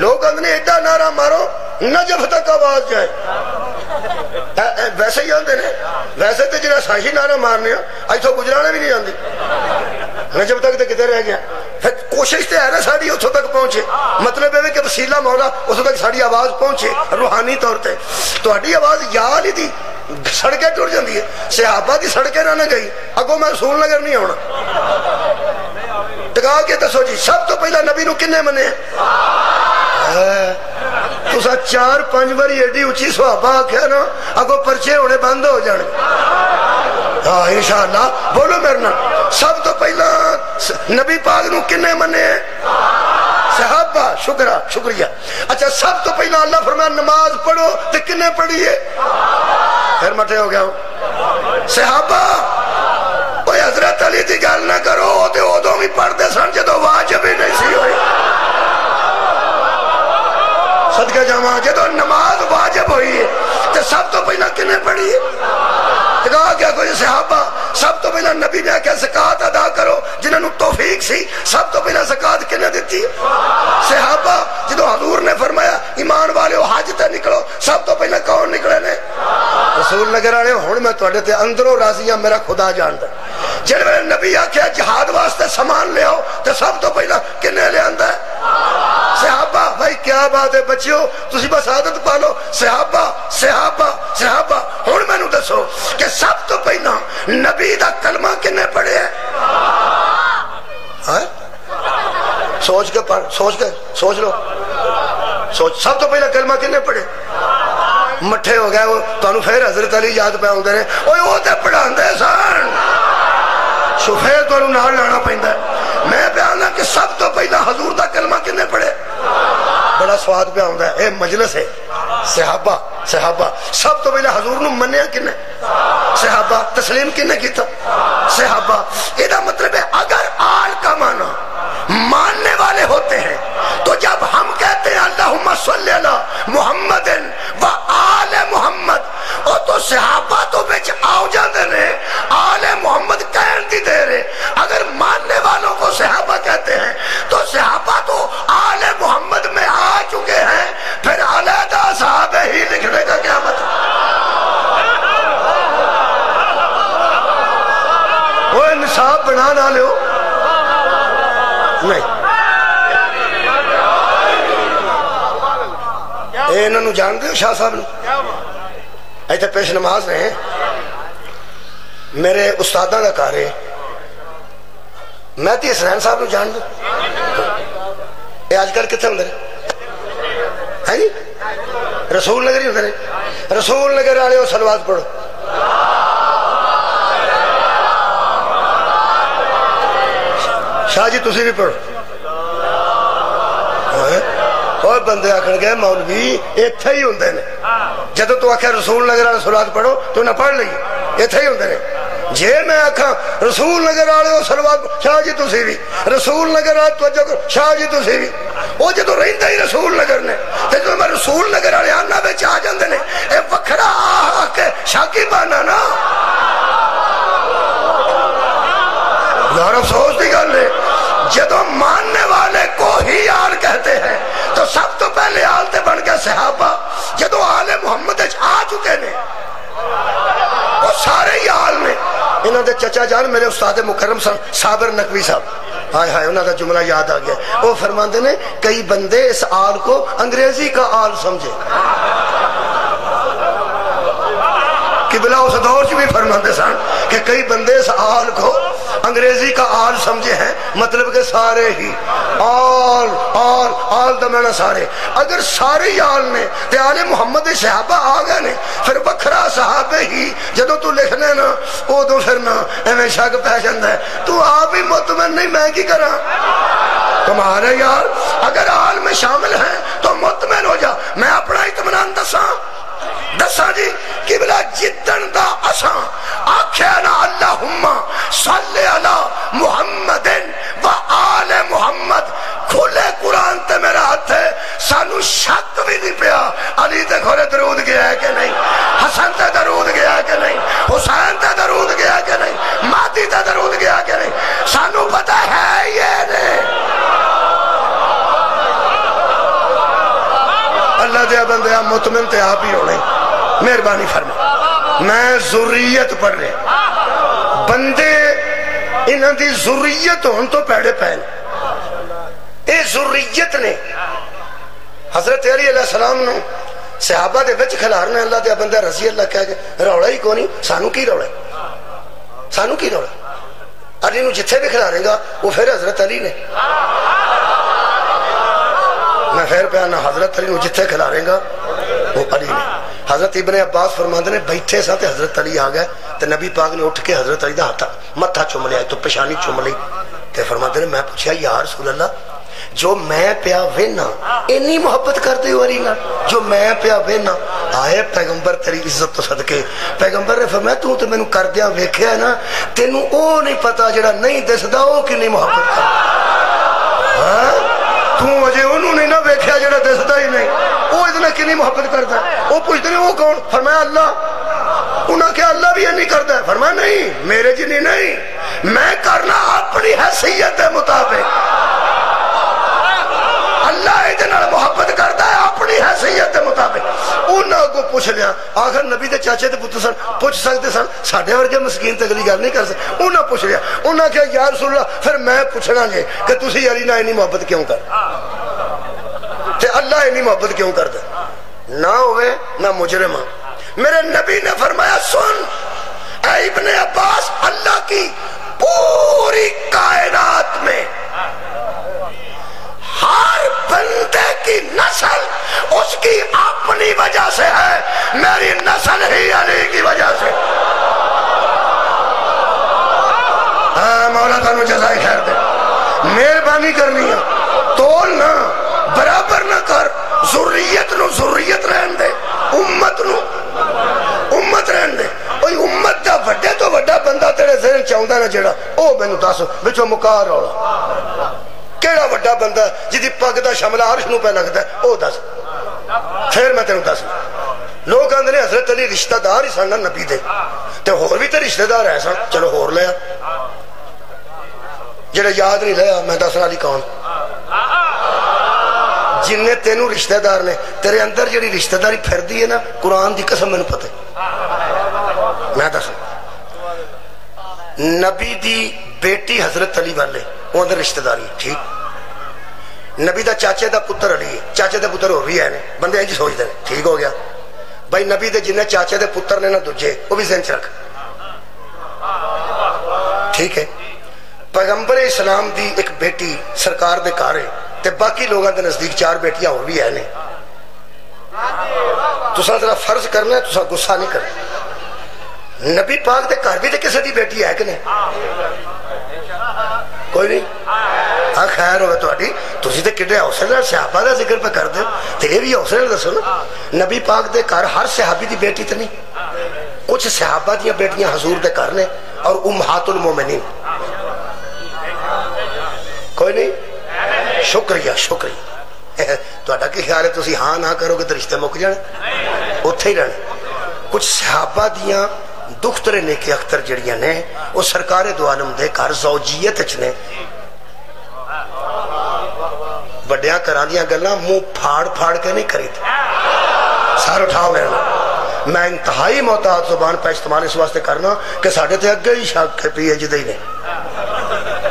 लोग अंदर एडा नारा मारो, न जब तक आवाज़ जाए। वैसे ही आते ने। वैसे तो जरा साही नारा मारने इतों गुजराने भी नहीं आती नजब तक तो कितने रह गया। फिर कोशिश तो है ना साड़ी उतों तक पहुँचे। मतलब है कि वसीला मौला उस तक साड़ी आवाज़ पहुँचे, रूहानी तौर पर थोड़ी आवाज़ याद ही थी सड़कें टुर जाती है। सियाबा की सड़कें ना गई। अगो मैं रसूल नगर नहीं आना टका के दसो जी, सब तो पहला नबी नु किन्ने मने तुसा चार पाँच बारी एडी उची सुहाबा आख्या ना, अगो परचे होने बंद हो जाने। हाँ बोलो मेरे ना सब तो पहला नबी पाक नु किन्ने मने सहाबा, शुक्रा, शुक्रिया। अच्छा सब तो पहला अल्लाह फरमाया नमाज़ पढ़ो तो किन्ने पढ़ी फिर मठे हो गया सहाबा हज़रत अली की गल ना करो तो उदो भी पढ़ते सन जो वाजब ही नहीं सी हुई। सदके जावा जो नमाज़ वाजब हुई तो सब तो पहला किने पढ़ी? क्या कोई सहाबा सब तो पहला नबी ने आख्या सकात अदा करो, जिन्होंने तोफीक सी, सब तो पहला सकात किने दी सहाबा जो हजूर ने फरमाया, ईमान वाले हज ते निकलो, सब तो पहला कौन निकले ने? रसूल नगर वाले हूँ मैं थोड़े अंदरों राज़ी हाँ मेरा खुदा जानता जिस वे नबी आख्या जहाद वास्ते समान लियाओ तो सब तो पहला किन्ने लिया भाई, क्या बात है बच्चियो? तुम बस आदत लो सिहाबा सिहाबा सिहाबा। हूँ मैं दसो कि सब तो पहला नबी का कलमा किन्ने पढ़े सोच के पढ़, सोच के, सोच लो। सोच, सब तो पहला कलमा किन्ने पढ़े? मठे हो गए तुम फिर हज़रत अली याद पे आते हैं वो तो पढ़ा सन। तुम नाल लाना पैदा मैं बयान कि सब तो पहला हजूर का कलमा किन्ने पढ़े? बड़ा स्वाद पे आंदा है ए मजलिस है सहाबा सहाबा सब तो पहले हजूर नु मनया किने सहाबा तस्लीम किने कीता सहाबा एदा मतलब है अगर आल का माना मानने वाले होते हैं तो जब हम कहते हैं अल्लाह मुहम्मद व आले मुहम्मद ओ तो सहाबा तो बीच आउ जांदे ने आले मुहम्मद कहन दी दे अगर मानने वालों को सहाबा कहते हैं तो सहाबा तो ईमान आ लियो नहीं। इन्हों जानते हो शाह साहब इतने पेश नमाज़ ने मेरे उस्तादा का घर है। मैं तो हसनैन साहब जान दू अजकल कितने होंगे है जी? रसूल नगर ही होंगे रसूल नगर वाले सलवाद पढ़ो। शाह जी तुम भी पढ़ो। और बंदे आखन गए मौलवी इथे ही होंगे ने। जो तू आख्या रसूल नगर वाले सलवाद पढ़ो तो उन्हें पढ़ ली इथे ही होंगे ने। जे मैं आखा, रसूल नगर वाले सलवाद शाह जी रसूल नगर शाह जी तुम जो रहा रसूल नगर ने रसूल नगर आना बिच आ जाते ने आ शाकी बाना ना। यार, अफसोस की गल है। जो मानने वाले को ही आल कहते हैं तो सब तो पहले आल ते बन गया सहाबा। जो आले मुहम्मद आ चुके ने, वो सारे ही आल ने इन्होंने चचा जान, मेरे उस्ताद मुकरम सन, साबर नकवी साहब। हाय हाय, उन्होंने जुमला याद आ गया। वो फरमाते ने, कई बंदे इस आल को अंग्रेज़ी का आल समझे। किबला उस दौर च भी फरमाते सन कि कई बंदे इस आल को अंग्रेज़ी का आल समझे हैं मतलब के सारे ही। आल आल आल दमैना सारे। अगर सारे ही आल ने ते आले मुहम्मद सहाबा आ गए ने, फिर बखरा सहाबे ही जो तू लिखने ना, उदो फिर ना एवं शक पै जाता है। तू आप ही मुतमन नहीं, मैं की करा? है यार। अगर आल में शामिल है तो मुतमन हो जा। मैं अपना इतमान दसा। दसा जी कि बला जिदन का असा आख्या ना अल्लाह हुम्मा सल्ले अला मुहम्मदिन व आले मुहम्मद। खुले कुरान ते मेरा हाथ है, सानू शक भी नहीं पिया। अली ते घोरे दरूद गया है कि नहीं? हसन ते दरूद गया है कि नहीं? हुसैन ते दरूद गया है कि नहीं? मादी ते दरूद गया कि नहीं? सानू पता है ये नहीं अल्लाह दे बंदे मुतमिन ते आप ही होने। मेहरबानी फरमा। मैं जुरीयत पढ़ रहा बंदे इन्हों की जुरीयत होने तो पैड़े पै जुरीयत ने हज़रत अली सलाम सिहाबा के बिच खिलारने अल्लाह के बंदा रसी अल्लाह कह के रौला ही कौन, सानू की रौला सानू की रौला अली जिथे भी खिलारेगा वो फिर हज़रत अली ने। मैं फिर पे आना हज़रत अली जिथे खिलारेगा वो अली ने। हज़रत इबन अब्बास फरमाते ने बैठे सा हज़रत अली आ गए तो नबी पाक ने उठ के हज़रत अली का हाथ मत्था चुम लिया तो पेशानी चुम ली। तो फरमाते ने मैं पूछा यार सुल्ला जो मैं पिया वेना इनी मुहब्बत करते हो अली ना जो मैं पिया वेना आए पैगंबर, तेरी इज़्ज़त तो सदके। पैगंबर ने फरमाया, तू तो मैनू करद्या वेख्या ना, तेन ओ नहीं पता जरा नहीं दसदा वो कि मुहब्बत कर हाँ? तू अजे उन्होंने ना वेख्या जरा दिसदा ही नहीं। वो इतने कि मुहब्बत करता है। वो पूछते नहीं वो कौन? फरमाया, अल्लाह। उन्हें अल्लाह भी नहीं करता है। फरमाया, नहीं, मेरे जी नहीं। मैं करना अपनी हैसियत के मुताबिक। अपनी हैसियत के मुताबिक। उन्हें अगो लिया, आखिर नबी के चाचे के पुत्र सन, पूछ सकते सन, साढ़े वर्गे मस्कीन तक अगली गल नहीं कर सकते उन्हें लिया, उन्हें क्या यार सुन ला फिर मैं पूछना जे कि तुम अली ना इनी मुहब्बत क्यों कर? अल्लाह इनी मोहब्बत क्यों कर दे ना होवे मैं मुजरिम मेरे नबी ने फरमाया, सुन इब्ने अब्बास अल्लाह की पूरी कायनात में हर बंदे की नस्ल उसकी अपनी वजह से है, मेरी नस्ल ही अली की वजह से। मौला तुम जजाई खैर दे। मेहरबानी करनी है। तोल ना, बराबर ना कर। जुर्रियत नु जुर्रियत रहन दे, उम्मत नु। उम्मत रहन दे। ओए उम्मत दा वड्डे तो वड्डा बंदा तेरे जहन चाहुंदा ना जेड़ा ओ, मैनू दस विचों मुकार रौला। केड़ा वड्डा बंदा जिदी पग दा शमला अर्श नु पे लगदा ओ दस। फिर मैं तेन दस लोग आंदे ने, हज़रत अली रिश्तेदार ही सन नबी दे। ते होर भी ते रिश्तेदार है सन। चलो होर लिया जेड़ा याद नहीं लिया मैं दसना अली कौन। जिन्ने तेन रिश्तेदार ने, तेरे अंदर जी रिश्तेदारी फिरती है ना, कुरान की कसम मैं पता मैं दस नबी दी बेटी हज़रत अली वाले। उन्हें रिश्तेदारी ठीक नबी का चाचे का पुत्र अली चाचे के पुत्र हो भी है बंदे इंज सोचते ठीक हो गया भाई नबी के जिन्हें चाचे के पुत्र ने ना दूजे वो भी जिन च रख ठीक है पैगंबर इस्लाम की एक बेटी सरकार के घर है ते बाकी लोगों के नज़दीक चार बेटियाँ और भी है ने तुसा जरा फ़र्ज़ करना तुसा गुस्सा नहीं करना नबी पाक के घर भी तो किसी की बेटी है कि नहीं कोई नहीं। हाँ खैर होगा थोड़ी तुम तो किन्ने हौसले सिहाबा का ज़िक्र कर दे तो यह भी हौसले दसो ना, नबी पाक के घर हर सिहाबी की बेटी तो नहीं। कुछ सिहाबा देटिया हजूर के घर ने और उमहात उलमोमिनी कोई नहीं। शुक्रिया शुक्रिया। थोड़ा तो की ख्याल है तुम हाँ ना करोगे तो रिश्ते मुक् जाने। उत्थे ही रहने। कुछ सिहाबा दिया दुख्तरे नेकी अख्तर जड़िया ने वह सरकार दो के घर जौजीयत ने। व्डिया घर दल फाड़ फाड़ के नहीं करी सर उठा लेना मैं इंतहाई मोहतात ज़ुबान पर इस्तेमाल इस वास्ते करना कि साढ़े तो अगे ही शक है पी है जिद ही ने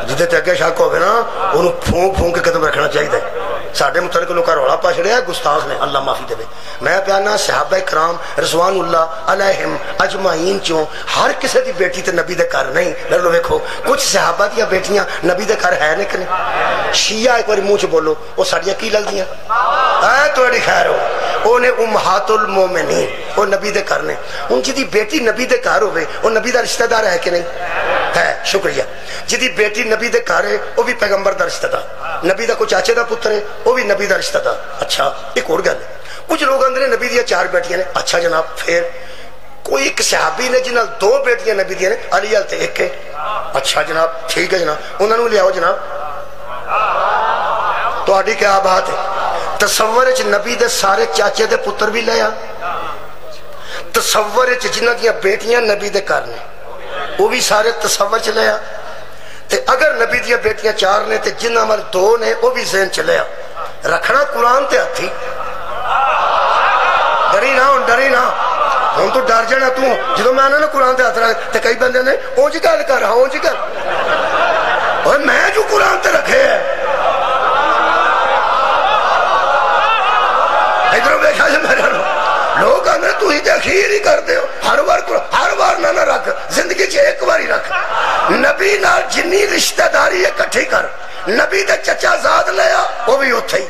जिदे अगे शक हो ना ओनू फूक फूक के कदम रखना चाहिए साढ़े मुतलक लोग रौला पा छड़िया गुस्ताख ने, अल्लाह माफ़ी देवे। मैं प्याना सहाबा कराम रजवान उल्ला अलहम अजमाइन चो, हर किसी की बेटी तो नबी के घर नहीं। लो वेखो, कुछ सहाबा दिया बेटियाँ नबी के घर है नहीं शिया एक बार मुँह च बोलो वो साड़िया की लगदियाँ थोड़ी खैर हो। ओने उमहातुल मोमिनी वो नबी के घर ने। हूँ जी बेटी नबी के घर हो नबी का रिश्तेदार है कि नहीं? है, शुक्रिया। जिदी बेटी नबी के घर है वह भी पैगंबर का रिश्तेदार। नबी का कोई चाचे का पुत्र वह भी नबी का रिश्तेदार अच्छा एक और गल। कुछ लोग आते नबी दिया चार बेटिया ने। अच्छा जनाब, फिर कोई एक सहाबी ने जिन्हें दो बेटियाँ नबी दिया ने, अली हल एक है। अच्छा जनाब, ठीक है जनाब। उन्होंने लियाओ जनाब। थोड़ी क्या बात है? तस्वर च नबी दे सारे चाचे दे पुत्र भी लिया तस्वर च जिन्हों बेटियाँ नबी दे घर ने, वो भी सारे तस्वर च लिया ते अगर नबी दिया बेटियाँ चार ने, ते वाल दो ने, वो भी जहन च रखना कुरान ते हाथी। डरी ना हूँ डरी ना। हूँ तू डर जाना, तू जो मैं ना कुरान ते हथ रख तो कई बंद ने उंज गल कर हाँ उंज कर और मैं जो कुरान ते रखे है रिश्तेदारी इकट्ठी कर नबी का चचा जाद लिया, वो भी उथे ही।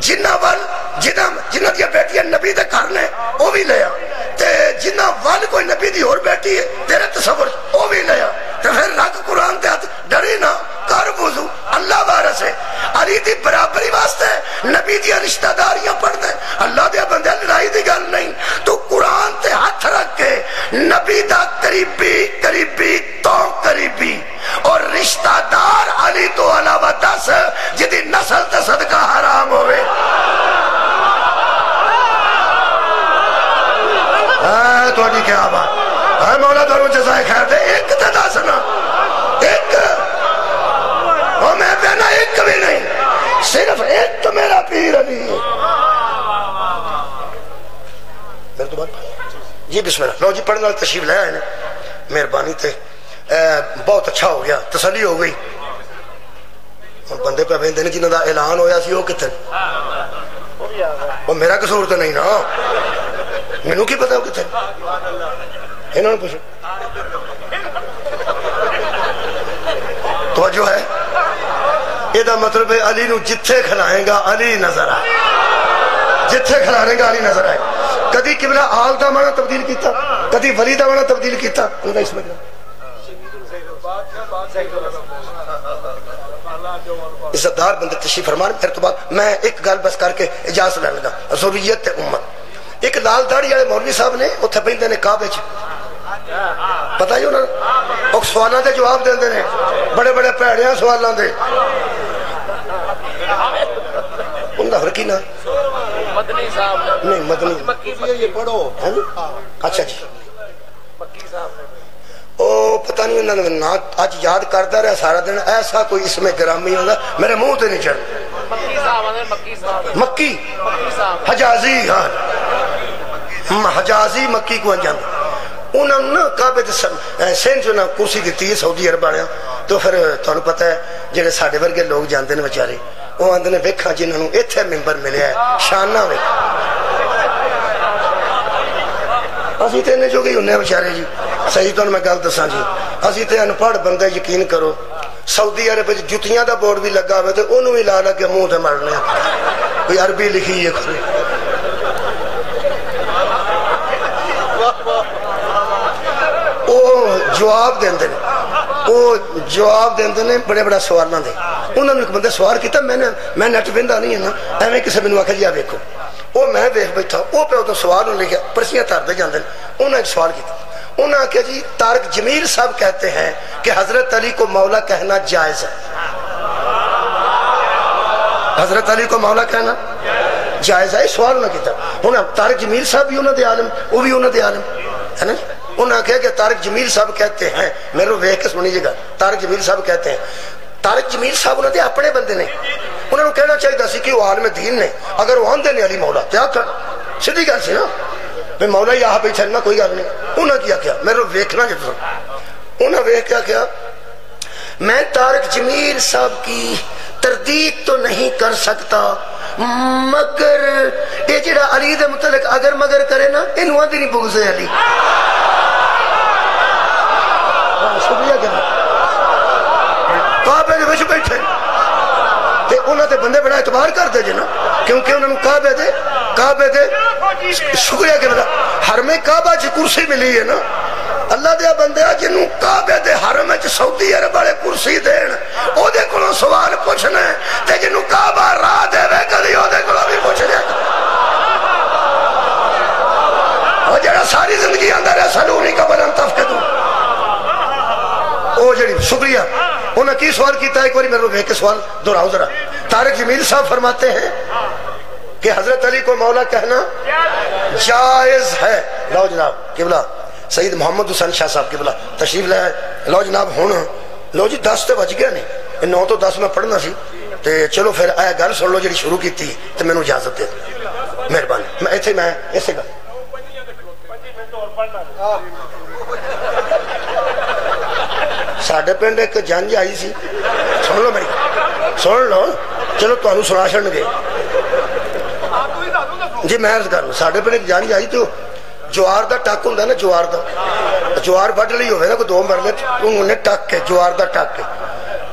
जिन्ना वाल, जिन्ना दिया बेटियाँ नबी के घर ने, वो भी लिया। ते जिन्ना वाल कोई नबी दी और बेटी है, तेरे तस्वर वो भी लिया। ते फिर रख कुरान ते हाथ डरी ना, कर बुजू अल्लाह वारस है। अली दी बराबरी वास्ते नबी दी रिश्तेदारियाँ पढ़ते अल्लाह दे बंदे लड़ाई की गल नहीं। तू कुरान ते हाथ रख के नबी का करीबी करीबी तो करीबी। और रिश्तेदार अली तो अलावा दस, जिदी नस्ल ते सदका हराम थोड़ी क्या बात। है मौला जजाए खैर दे, एक तो दस ना। एक। मैं एक भी नहीं। सिर्फ़ एक तो मेरा पीर अली। मेरे तो बात बिस्मिल्लाह। लो जी, पढ़ने तशीफ लाया है मेहरबानी थे बहुत अच्छा हो गया तसली हो गई। और बंदे पे ने जिन्हों का ऐलान होया कि मेरा कसूर तो नहीं ना। मैं की पता कि तो है यदा मतलब अली जिथे खिलाएगा, अली नज़र आए। जिथे खिलाएगा अली नज़र आए। कभी किमला आल का माणा तब्दील किया कभी वली का माणा तब्दील किया इस इज्जतदार बंदे तशीफ फरमान फिर तो बाद मैं एक गल बस करके इजाज़त लैन लगा। जरूरीयत उम्मत। एक लाल दाड़ी वाले मौलवी साहब ने उत्थे बहते ने काबे च। पता ही उन्होंने सवालों के जवाब देंगे ने। बड़े बड़े भैड़िया सवालों के उनका फिर की ना नहीं मदनी। अच्छा जी। पता नहीं उन्होंने ना अज याद करता रहा सारा दिन ऐसा कोई इसमें ग्रामी होगा मेरे मुँह से नहीं चढ़। मक्की हजाजी हाँ। हजाजी मक्की को कुर्सी दी है तो वर्गे लोग जाते हैं वेखा जिन्होंने इतने मिले शाना वेखा असं तो इन्हें जो गई बेचारे जी। ਵਿਚਾਰੇ ਜੀ ਸਹੀ ਤੁਹਾਨੂੰ ਮੈਂ ਗੱਲ ਦੱਸਾਂ ਜੀ ਅਸੀਂ ਤੇ ਅਨਪੜ੍ਹ ਬੰਦੇ ਯਕੀਨ ਕਰੋ ਸਾਊਦੀ ਅਰਬ ਵਿੱਚ ਜੁੱਤੀਆਂ ਦਾ ਬੋਰਡ ਵੀ ਲੱਗਾ ਹੋਵੇ ਤੇ ਉਹਨੂੰ ਵੀ ਲਾ ਲਾ ਕੇ ਮੂੰਹ ਤੇ ਮਰਨੇ ਕੋਈ ਅਰਬੀ ਲਿਖੀ ਹੈ ਖਰੇ ਉਹ ਜਵਾਬ ਦਿੰਦੇ ਨੇ ਉਹ ਜਵਾਬ ਦਿੰਦੇ ਨੇ ਬੜੇ ਬੜਾ ਸਵਾਲਾਂ ਦੇ ਉਹਨਾਂ ਨੂੰ ਇੱਕ ਬੰਦੇ ਸਵਾਲ ਕੀਤਾ ਮੈਂ ਮੈਂ ਨੈਟ ਵਿੰਦਾ ਨਹੀਂ ਹੈ ਨਾ ਐਵੇਂ ਕਿਸੇ ਮੈਨੂੰ ਆਖਿਆ ਜੀ ਆ ਵੇਖੋ ਉਹ ਮੈਂ ਵੇਖ ਬੈਠਾ ਉਹ ਪਿਓ ਤੋਂ ਸਵਾਲ ਨੂੰ ਲਿਖਿਆ ਪਰਸੀਆਂ ਧਰਦੇ ਜਾਂਦੇ ਨੇ ਉਹਨਾਂ ਇੱਕ ਸਵਾਲ ਕੀਤਾ आख्या जी, तारक जमील साहब कहते हैं कि हज़रत अली को मौला कहना जायज़ है। हज़रत अली को मौला कहना जायज़ है सवाल उन्हें किया। हूँ तारक जमील साहब भी उन्होंने आलम, वो भी उन्होंने आलम, है ना? उन्हें आख्या कि तारक जमील साहब कहते हैं, मेरे वेख के सुनीजिएगा तारक जमील साहब कहते हैं, तारक जमील साहब उन्होंने अपने बंदे ने, उन्होंने कहना चाहिए कि वह आलम दीन ने, अगर वो आंदे ने अली मौला, क्या कर सीधी गल सी ना? भी मौला यहाँ बैठा ना कोई गल नहीं। उन्हें क्या किया? मेरे वेखना जो उन्हें वेख क्या किया? मैं तारक जमील साहब की तरदीद तो नहीं कर सकता, मगर ये जरा अली दे मुतलक अगर मगर करे ना इन नहीं पुगसे अली। शुक्रिया क्या काबे दे विच बैठे ते उन्हां ते बंदे बड़ा इतबार करते जे ना, क्योंकि उन्होंने काबे दे काबे दे शुक्रिया के बता हर में काबा च कुर्सी मिली है ना। अल्लाह दे बंदे जिन्हों काबे दे हरम च सऊदी अरब वाले कुर्सी देन कोलों सवाल पूछना, ते जिन्हों काबा राह देवे ओदे कोलों भी पूछ लिया और जरा सारी ज़िंदगी आंदा रहा सानू नहीं कबर तफ के तू ओ जड़ी शुक्रिया। उन्हें की सवाल किया, एक बार मेरे वेख के सवाल दोहराओ जरा। तारक जमील साहब फरमाते हैं कि हज़रत अली को मौला कहना जायज़ है। लो जनाब, किबला। सईद मोहम्मद हुसैन शाह साहब, किबला। तशरीफ़ लाया लो जनाब हूँ लो जी, दस तो बज गया नहीं नौ तो दस मैं पढ़ना सी। ते चलो फिर ए गल सुन लो जी शुरू की तो मैं इजाज़त दे। मेहरबानी। मैं इतने मैं इसे गल ਸਾਡੇ ਪਿੰਡ ਇੱਕ ਜੰਜ ਆਈ ਸੀ। ਸੁਣ ਲਓ ਮੇਰੀ। ਸੁਣ ਲਓ। ਚਲੋ ਤੁਹਾਨੂੰ ਸੁਣਾ ਛੱਡਣਗੇ। ਜੀ, ਮੈਂ ਅਰਜ਼ ਕਰੂੰ। ਸਾਡੇ ਪਿੰਡ ਇੱਕ ਜੰਜ ਆਈ ਤੇ ਜਵਾਰ ਦਾ ਟੱਕ ਹੁੰਦਾ ਨਾ, ਜਵਾਰ ਦਾ। ਜਵਾਰ ਵੱਢ ਲਈ ਹੋਵੇ ਨਾ, ਕੋਈ ਦੋ ਮਰਲੇ ਉਹਨੇ ਟੱਕ ਕੇ, ਜਵਾਰ ਦਾ ਟੱਕ ਕੇ।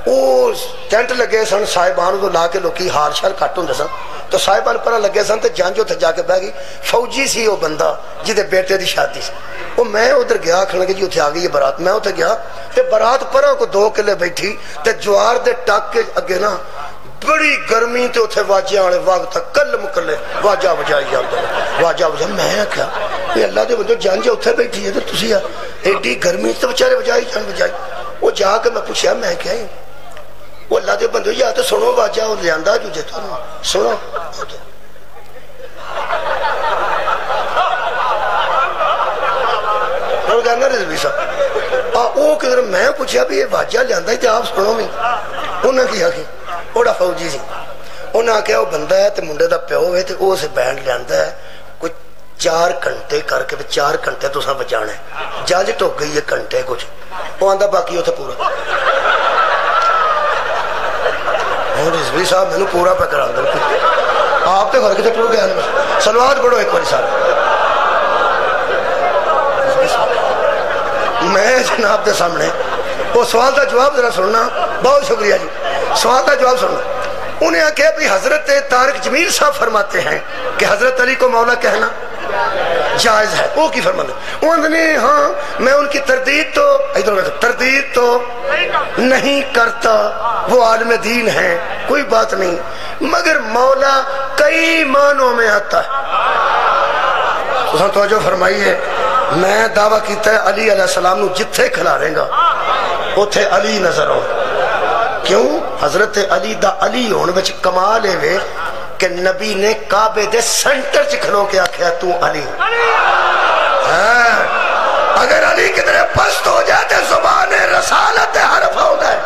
टेंट लगे सन साहेबान उदो ला के लोग हार शार घट होंगे सन तो साहेबान पर लगे सन तो जंज उ जाके बह गई फौजी से वह बंदा जिसे बेटे की शादी से वह मैं उधर गया आखन लगे जी उ आ गई बरात मैं उत गया तो बरात पर को दो किले बैठी तो ज्वार के टक के अगे ना बड़ी गर्मी तो उसे वाजिया वाग था कल मुकले वाजा बजाई जाते वाजा बजा मैं क्या अल्लाह के बंदो जंज उ बैठी है तो तुम एडी गर्मी तो बचारे बजाई जान बजाई वो जाके मैं पूछा मैं क्या है? ਉਹ ਅੱਲਾ ਦੇ ਬੰਦੇ ਯਾ ਤੇ ਸੁਣੋ ਵਾਜਾ ਉਹ ਲਿਆਂਦਾ ਜੂਜੇ ਤੁਹਾਨੂੰ ਸੁਣੋ। ਹੁਣ ਕਹਿੰਦਾ ਰਜ਼ਵੀ ਸਾਹਿਬ। ਆ, ਉਹ ਕਿਦਰ ਮੈਂ ਪੁੱਛਿਆ ਵੀ ਇਹ ਵਾਜਾ ਲਿਆਂਦਾ ਤੇ ਆਪ ਸੁਣੋ ਵੀ। ਉਹਨਾਂ ਕੀ ਆਖੀ ਉਹਦਾ ਫੌਜੀ ਸੀ। ਉਹਨਾਂ ਆਖਿਆ ਉਹ ਬੰਦਾ ਹੈ ਤੇ ਮੁੰਡੇ ਦਾ ਪਿਓ ਹੈ ਤੇ ਉਹ ਉਸ ਬੈਂਡ ਲਿਆਂਦਾ ਹੈ। ਕੋਈ 4 ਘੰਟੇ ਕਰਕੇ ਵੀ 4 ਘੰਟੇ ਤੁਸੀਂ ਵਜਾਣਾ ਜੱਜ ਟੁੱਕ ਗਈ ਹੈ ਘੰਟੇ ਕੁਝ ਉਹ ਆਂਦਾ ਬਾਕੀ ਉੱਥੇ ਪੂਰਾ। रिजवी साहब मैं पूरा पकड़ा दो आप तो घर चुप गया सलवाद पढ़ो एक बार साहब। मैं जनाब के सामने, वो सवाल का जवाब जरा सुनना। बहुत शुक्रिया जी। सवाल का जवाब सुनना। उन्हें आख्या भी हज़रत तारक जमीर साहब फरमाते हैं कि हज़रत अली को मौला कहना। जायज़ है। वो की फरमाते उन्होंने हाँ मैं उनकी तरदीद तो इधर तरदीद तो नहीं करता। वो आलम दीन है, कोई बात नहीं। मगर मौला कई मानों में आता है। तो जो फरमाइए, मैं दावा किया अली सलाम जिथे खिलारेगा उथे अली नज़र आए क्यों? हज़रत अली दा अली होने कमाल है कि नबी ने काबे दे सेंटर च खलो के आख्या तू अली। हाँ। अगर अली कितने पस्त हो जाते तो ज़ुबान रसालत हर होता है।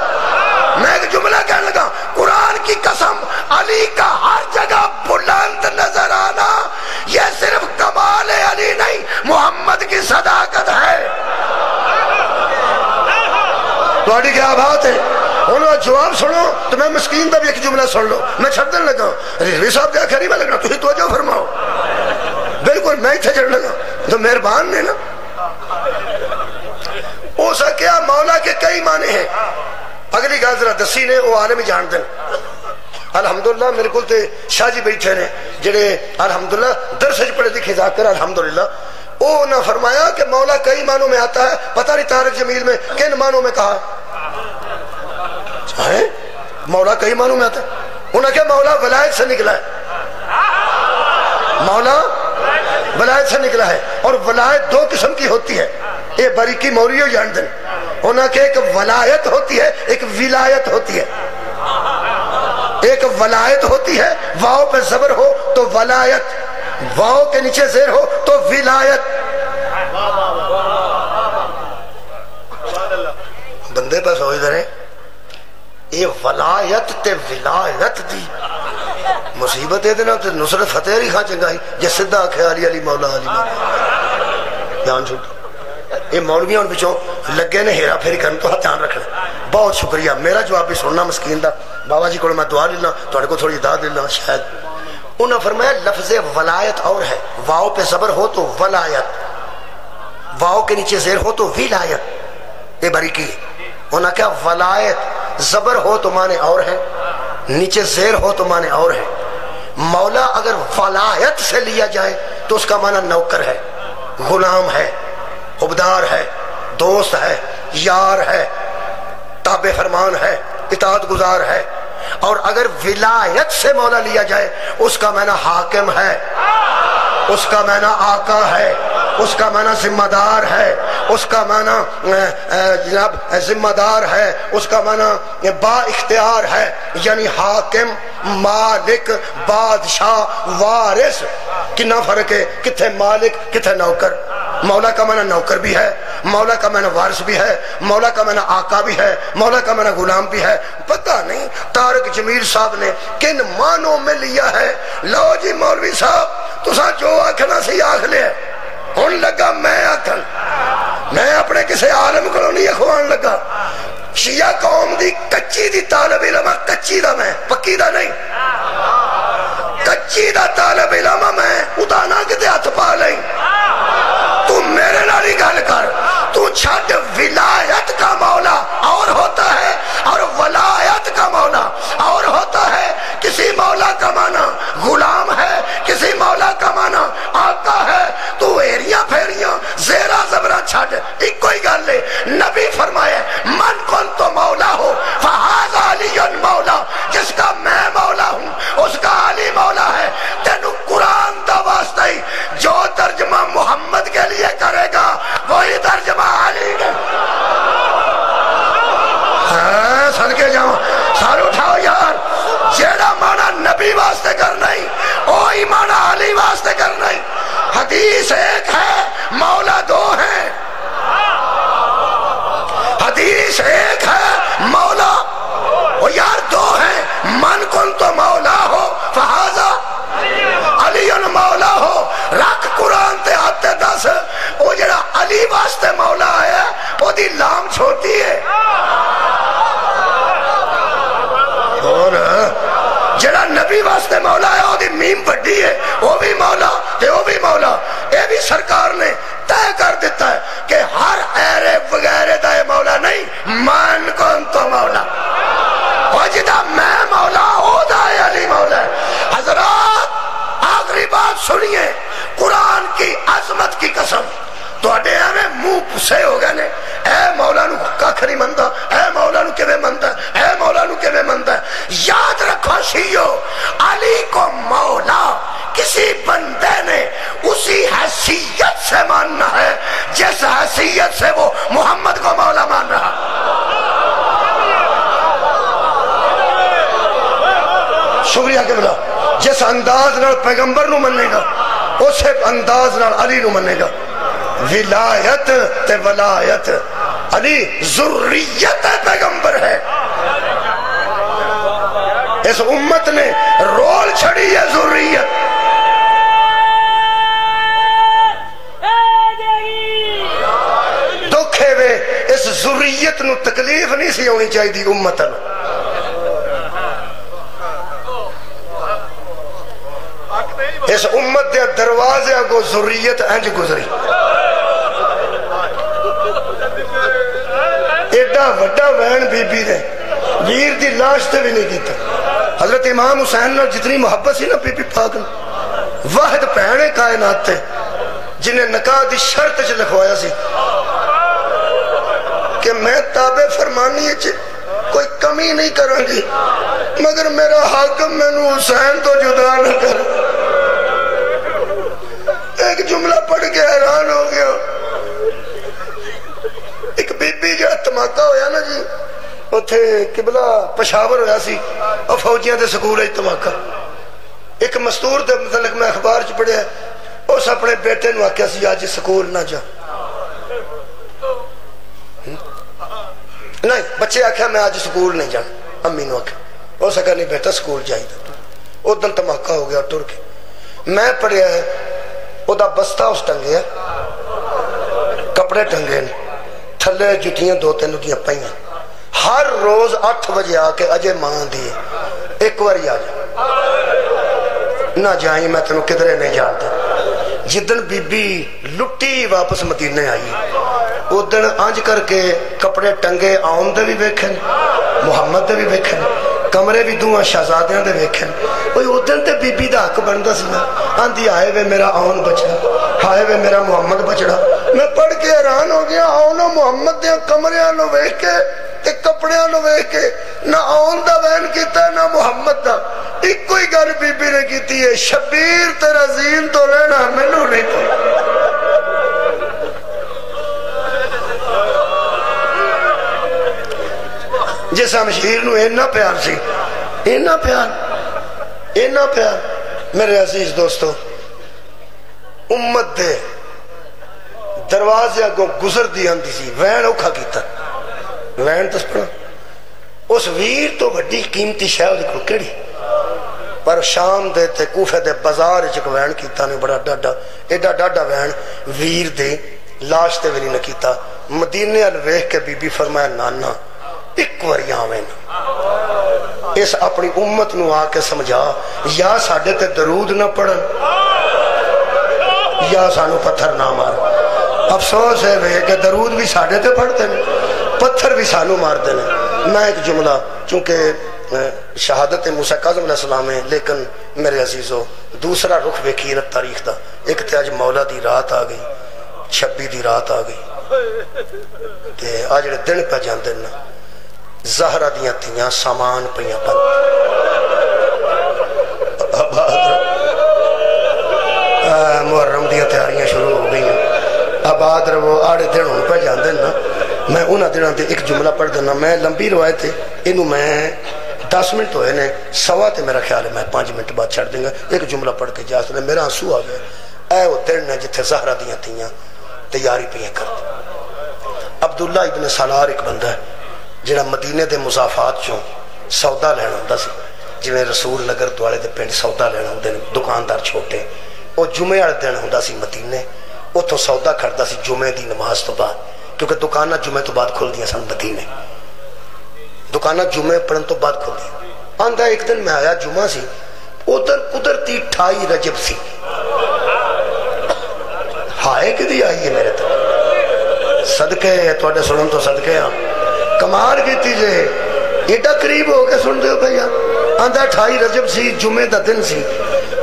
मैं एक जुमला कह लगा कुरान की कसम अली का हर जगह बुलंद नज़र आना यह सिर्फ़ कमाल अली नहीं मोहम्मद की सदाकत है। हाँ, हाँ। तो क्या बात है जवाब सुनो तो मैं मस्कीन का भी एक जुमला सुन लो। मैं छड़न लगा। रिजवी साहब के आखिर मैं लगना तुम तो फरमाओ। बिल्कुल, मैं इतने चढ़ लगा। तो मेहरबान ने ना? हो सकिया मौला के कई माने हैं। अगली गल जरा दसी ने, वो आलम ही जान दें अलहमदुल्ला, मेरे को शाह जी बैठे ने, जेडे अलहमदुल्ला, दरस पढ़े लिखे जाकर, अलहमदुल्ला, वो ना फरमाया कि मौला कई मानों में आता है, पता नहीं तारक जमील में किन मानों में कहा। है? मौला कई मानों में आता। है उन्हें क्या मौला वलायत से निकला है। मौला वलायत से निकला है। और वलायत दो किस्म की होती है। ये बरीकी मौरियो जान दें उन्हें के एक वलायत होती है, एक विलायत होती है। एक वलायत होती है वाओ पे जबर हो तो वलायत। वाव के नीचे जेर हो तो विलायत। बंदे पर सोच रहे वलायत दी। बाबा जी को मैं दुआ लेना थोड़े थोड़ी दाद लेना शायद। उन्हें फरमाया, लफ्ज वलायत और है। वाओ पे जबर हो तो वलायत। वाओ के नीचे जेर हो तो विलायत। ये बारीकी उन्हें क्या वलायत। जबर हो तो माने और है, नीचे जेर हो तो माने और है। मौला अगर वलायत से लिया जाए तो उसका माना नौकर है, गुलाम है, उबदार है, दोस्त है, यार है, ताबे फरमान है इतात गुजार है। और अगर विलायत से मौला लिया जाए, उसका मैना हाकिम है, उसका मैना आका है, उसका माना जिम्मेदार है उसका माना जनाब, जिम्मेदार है, उसका माना बा इख्तियार है, यानी हाकिम, मालिक, बादशाह, वारिस। कितना फ़र्क है, कितने मालिक, कितने नौकर। मौला का माना नौकर भी है, मौला का माना वारिस भी है, मौला का माना आका भी है, मौला का माना गुलाम भी है। पता नहीं, तारक जमीर साहब ने किन मानों में लिया है। लो जी, मौलवी साहब, तुसा जो आखना सी आख लिया हूँ लगा मैं आखन। मैं अपने किसी आलम को नहीं अखवान लगा। शिया कौम दी कच्ची दी तालब इलम, कच्ची दा मैं, पक्की दा नहीं। कच्ची दा तालब इलम मैं उदाना किते हथ पा ली तू मेरे नाल गल कर। तू विलायत का मौला, और होता है, और वलायत का मौला, और होता है, किसी मौला का माना, गुलाम है, किसी मौला का माना आका है एरिया फेरिया जेरा जबरा छड़। इको ही गल नबी फरमाए मन कौन तो मौला हो? फहाज अली मौला जिसका मैं मौला हूँ उसका अली मौला है। तेन कुरान का वास्ता ही जो तर्जमा मोहम्मद के लिए करेगा वही तर्जमा अली हाँ, सदके जाओ सार उठाओ यार। जेड़ा माना नबी वास्ते करना ही ओ ही माना अली वास्ते करना ही हदीस एक है, मौला दो है। हदीस एक है, मौला। ओ यार, दो है। मन कौन तो मौला हो, फहाजा। अली मौला हो। रख कुरान ते आते दस। ओ जरा अली वास्ते मौला है, ओदी लाम छोटी है। और जरा नबी वास्ते मौला है, ओदी मीम बड़ी है वो भी मौला। वो भी सरकार ने तय कर दिता है कि हर ऐरे वगैरह का मौला नहीं मान पैगंबर मनेगा उस अंदाज अली मनेगा विलायत ते वलायत, अली जुर्रियत पैगंबर है। इस उम्मत ने रोल छड़ी है जुर्रियत। दुख है वे, इस जुर्रियत तकलीफ़ नहीं सी आनी चाहिए उम्मत न। इस उम्मत के दरवाजे को जरूरीत इंज गुजरी। एडा वा वहन बीबी ने वीर की लाश से भी नहीं किया हज़रत इमाम हुसैन ने जितनी मुहब्बत सी ना बीबी पाक वाहद भैन है कायनात जिन्हें नकाह की शर्त च लिखवाया कि मैं ताबे फरमानी कोई कमी नहीं करूँगी, मगर मेरा हाकम मैनू हुसैन तो जुदा ना करे। एक जुमला पढ़ के हैरान हो गया। एक बीबी जरा धमाका होया ना जी उथे किबला पशावर होया सी, और फौजियाँ के स्कूल धमाका एक मस्तूर के मतलब मैं अखबार च पढ़िया उस अपने बेटे ने आख्या अज स्कूल ना जा। नहीं, बच्चे आख्या मैं अज स्कूल नहीं जा अम्मी ने आख्या उस आख्या नहीं बेटा, स्कूल जाइए उदन धमाका हो गया तुर के। मैं पढ़िया ਉਹਦਾ ਬਸਤਾ ਉਸ ਟੰਗਿਆ ਕੱਪੜੇ ਟੰਗੇ ਨੇ। ਥੱਲੇ ਜੁੱਤੀਆਂ ਦੋ ਤਿੰਨ ਦੀਆਂ ਪਈਆਂ। ਹਰ ਰੋਜ਼ 8 ਵਜੇ ਆ ਕੇ ਅਜੇ ਮਾਂ ਦੀ ਇੱਕ ਵਾਰੀ ਆ ਜਾ। ਨਾ ਜਾਈ, ਮੈਂ ਤੈਨੂੰ ਕਿਧਰੇ ਨਹੀਂ ਜਾਣਦਾ। ਜਿੱਦਣ ਬੀਬੀ ਲੁੱਟੀ ਵਾਪਸ ਮਦੀਨੇ ਆਈ ਉਦਣ ਅੰਜ ਕਰਕੇ ਕੱਪੜੇ ਟੰਗੇ ਆਉਣ ਦੇ ਵੀ ਵੇਖਣ ਮੁਹੰਮਦ ਦੇ ਵੀ ਵੇਖਣ ਕਮਰੇ ਵੀ ਦੋਵਾਂ ਸ਼ਹਜ਼ਾਦਿਆਂ ਦੇ ਵੇਖਣ ਓਏ ਉਦਣ ਤੇ ਬੀਬੀ ਦਾ ਹੱਕ ਬਣਦਾ ਸੀ ਨਾ ਆਂਦੀ ਆਏ ਵੇ ਮੇਰਾ ਆਉਣ ਬਚੜਾ ਹਾਏ ਵੇ ਮੇਰਾ ਮੁਹੰਮਦ ਬਚੜਾ ਮੈਂ ਪੜ ਕੇ ਹੈਰਾਨ ਹੋ ਗਿਆ ਆਉਣ ਮੁਹੰਮਦ ਦੇ ਕਮਰਿਆਂ ਨੂੰ ਵੇਖ ਕੇ ਤੇ ਕੱਪੜਿਆਂ ਨੂੰ ਵੇਖ ਕੇ ਨਾ ਆਉਣ ਦਾ ਵੈਨ ਕੀਤਾ ਨਾ ਮੁਹੰਮਦ ਦਾ ਇੱਕੋ ਹੀ ਗੱਲ ਬੀਬੀ ਨੇ ਕੀਤੀ ਹੈ ਸ਼ਬੀਰ ਤੇ ਰਜ਼ੀਨ ਤੋਂ ਲੈਣਾ ਮੈਨੂੰ ਨਹੀਂ ਜੇ ਸ਼ਮਸ਼ੀਰ ਨੂੰ ਇੰਨਾ ਪਿਆਰ ਸੀ ਇੰਨਾ ਪਿਆਰ ਇੰਨਾ ਪਿਆਰ ਮੇਰੇ ਅਜ਼ੀਜ਼ ਦੋਸਤੋ ਉਮਤ ਦੇ ਦਰਵਾਜ਼ੇ ਅੱਗੋਂ ਗੁਜ਼ਰਦੀ ਆਂਦੀ ਸੀ ਵੈਣ ਔਖਾ ਕੀਤਾ ਵੈਣ ਤਸਪਣਾ ਉਸ ਵੀਰ ਤੋਂ ਵੱਡੀ ਕੀਮਤੀ ਸ਼ੈ ਉਹਦੇ ਕੋਲ ਕਿਹੜੀ ਪਰ ਸ਼ਾਮ ਦੇ ਤੇ ਕੂਫੇ ਦੇ ਬਾਜ਼ਾਰ ਚ ਵੈਣ ਕੀਤਾ ਨੇ ਬੜਾ ਡਾਡਾ ਐਡਾ ਡਾਡਾ ਵੈਣ ਵੀਰ ਦੇ ਲਾਸ਼ ਤੇ ਵੀ ਨਹੀਂ ਕੀਤਾ ਮਦੀਨੇ ਵੱਲ ਵੇਖ ਕੇ ਬੀਬੀ ਫਰਮਾਇਆ ਨਾਨਾ एक बार आवे ना इस अपनी उम्मत न आके समझा या साडे ते दरूद ना पढ़न या सानू पत्थर ना मार अफसोस है वे के दरूद भी साडे ते पढ़ते ने पत्थर भी सानू मारते ने मैं एक जुमला चूँकि शहादत मूसा काजम सलाम है लेकिन मेरे अजीजो दूसरा रुख वेखी तारीख का एक तो अज मौला की रात आ गई छब्बी की रात आ गई आज दिन पै जाते ना जहरा दिया धियाँ सामान पईयां बंद। मुहर्रम दियाँ तैयारियाँ शुरू हो गई आबाद रवो आड़े दिन हूँ पे जाते ना। मैं उन्होंने दिनों एक जुमला पढ़ देना मैं लंबी रवायत इनू मैं दस मिनट होए ने। सवा ते मेरा ख्याल है मैं पाँच मिनट बाद छड़ देंगे। एक जुमला पढ़ के जा सकते मेरा आँसू आ गया। ए दिन है जिथे जहरा दियाँ तैयारी पे कर अब्दुल्ला इबन सलार एक बंदा है ਜਿਹੜਾ ਮਦੀਨੇ ਦੇ ਮੁਸਾਫਾਤ ਚੋਂ ਸੌਦਾ ਲੈਣ ਆਉਂਦਾ ਸੀ ਜਿਵੇਂ ਰਸੂਲ ਨਗਰ ਦੁਆਲੇ ਦੇ ਪਿੰਡ ਸੌਦਾ ਲੈਣ ਆਉਂਦੇ ਨੇ ਦੁਕਾਨਦਾਰ ਛੋਟੇ ਉਹ ਜੁਮੇ ਵਾਲੇ ਦਿਨ ਹੁੰਦਾ ਸੀ ਮਦੀਨੇ ਉੱਥੋਂ ਸੌਦਾ ਖੜਦਾ ਸੀ ਜੁਮੇ ਦੀ ਨਮਾਜ਼ ਤੋਂ ਬਾਅਦ ਕਿਉਂਕਿ ਦੁਕਾਨਾਂ ਜੁਮੇ ਤੋਂ ਬਾਅਦ ਖੁੱਲਦੀਆਂ ਸਨ ਮਦੀਨੇ ਦੁਕਾਨਾਂ ਜੁਮੇ ਪੜਨ ਤੋਂ ਬਾਅਦ ਖੁੱਲਦੀਆਂ ਆਂਦਾ ਇੱਕ ਦਿਨ ਮੈਂ ਆਇਆ ਜੁਮਾ ਸੀ ਉਧਰ ਕੁਦਰਤੀ 28 ਰਜਬ ਸੀ ਹਾਏ ਕਿਦੀ ਆਈ ਹੈ ਮੇਰੇ ਤੇ ਸਦਕੇ ਤੁਹਾਡੇ ਸੁਣਨ ਤੋਂ ਸਦਕੇ ਆ कमाल की जे। एडा करीब हो के सुन दो भैया। आंदा अठाई रजब सी जुमे का दिन सी।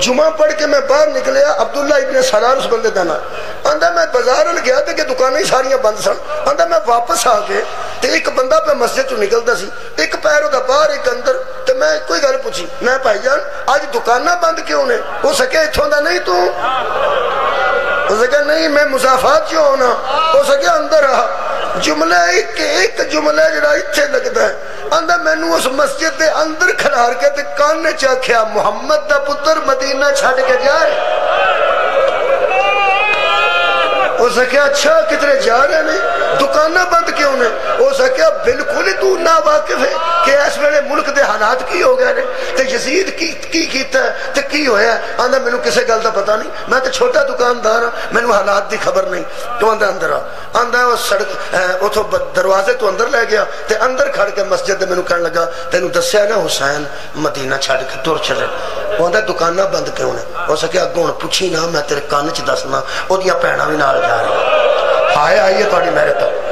जुमा पढ़ के मैं बाहर निकलिया, अब्दुल्ला इबन सलार उस बंदे का ना आंदा मैं बाज़ार गया तो दुकानें सारिया बंद सन। आंदा मैं वापस आ के ते एक बंदा पे मस्जिद चो निकलता सी। एक पैर ओदा बाहर, एक अंदर। ते मैं कोई गल पूछी मैं भाईजान आज दुकाना बंद क्यों ने? हो सके इतों का नहीं तू? हो सके नहीं, मैं मुसाफात क्यों आना हो सके अंदर आ। जुमला, एक एक जुमला जरा इतने लगता है। आंदा, मैनू उस मस्जिद के अंदर खिलार के कान च आख्या मुहम्मद का पुत्र मदीना छड़ के जा उस आख्या अच्छा कितने जा रहे ने दुकाना बंद क्यों ने उस आख्या बिल्कुल ही तू ना वाकिफ है कि इस वे मुल्क के हालात की हो गए ने यजीद की की किया ते की होया आंदा किसी गल का पता नहीं। मैं तो छोटा दुकानदार हाँ मैनू हालात की खबर नहीं। तू आंदा अंदर आ। आंदा वो सड़क उतो दरवाजे तो अंदर लै गया तो अंदर खड़ के मस्जिद मैनू कह लगा, तेन दसिया ना हुसैन, मदीना छड़ के तुर चले आंदा, दुकाना बंद क्यों ने उस आख्या अगों पुछी ना, मैं तेरे कान च दसना ओदियाँ भैणां भी जा रहा हाय आई है थोड़ी मेहनत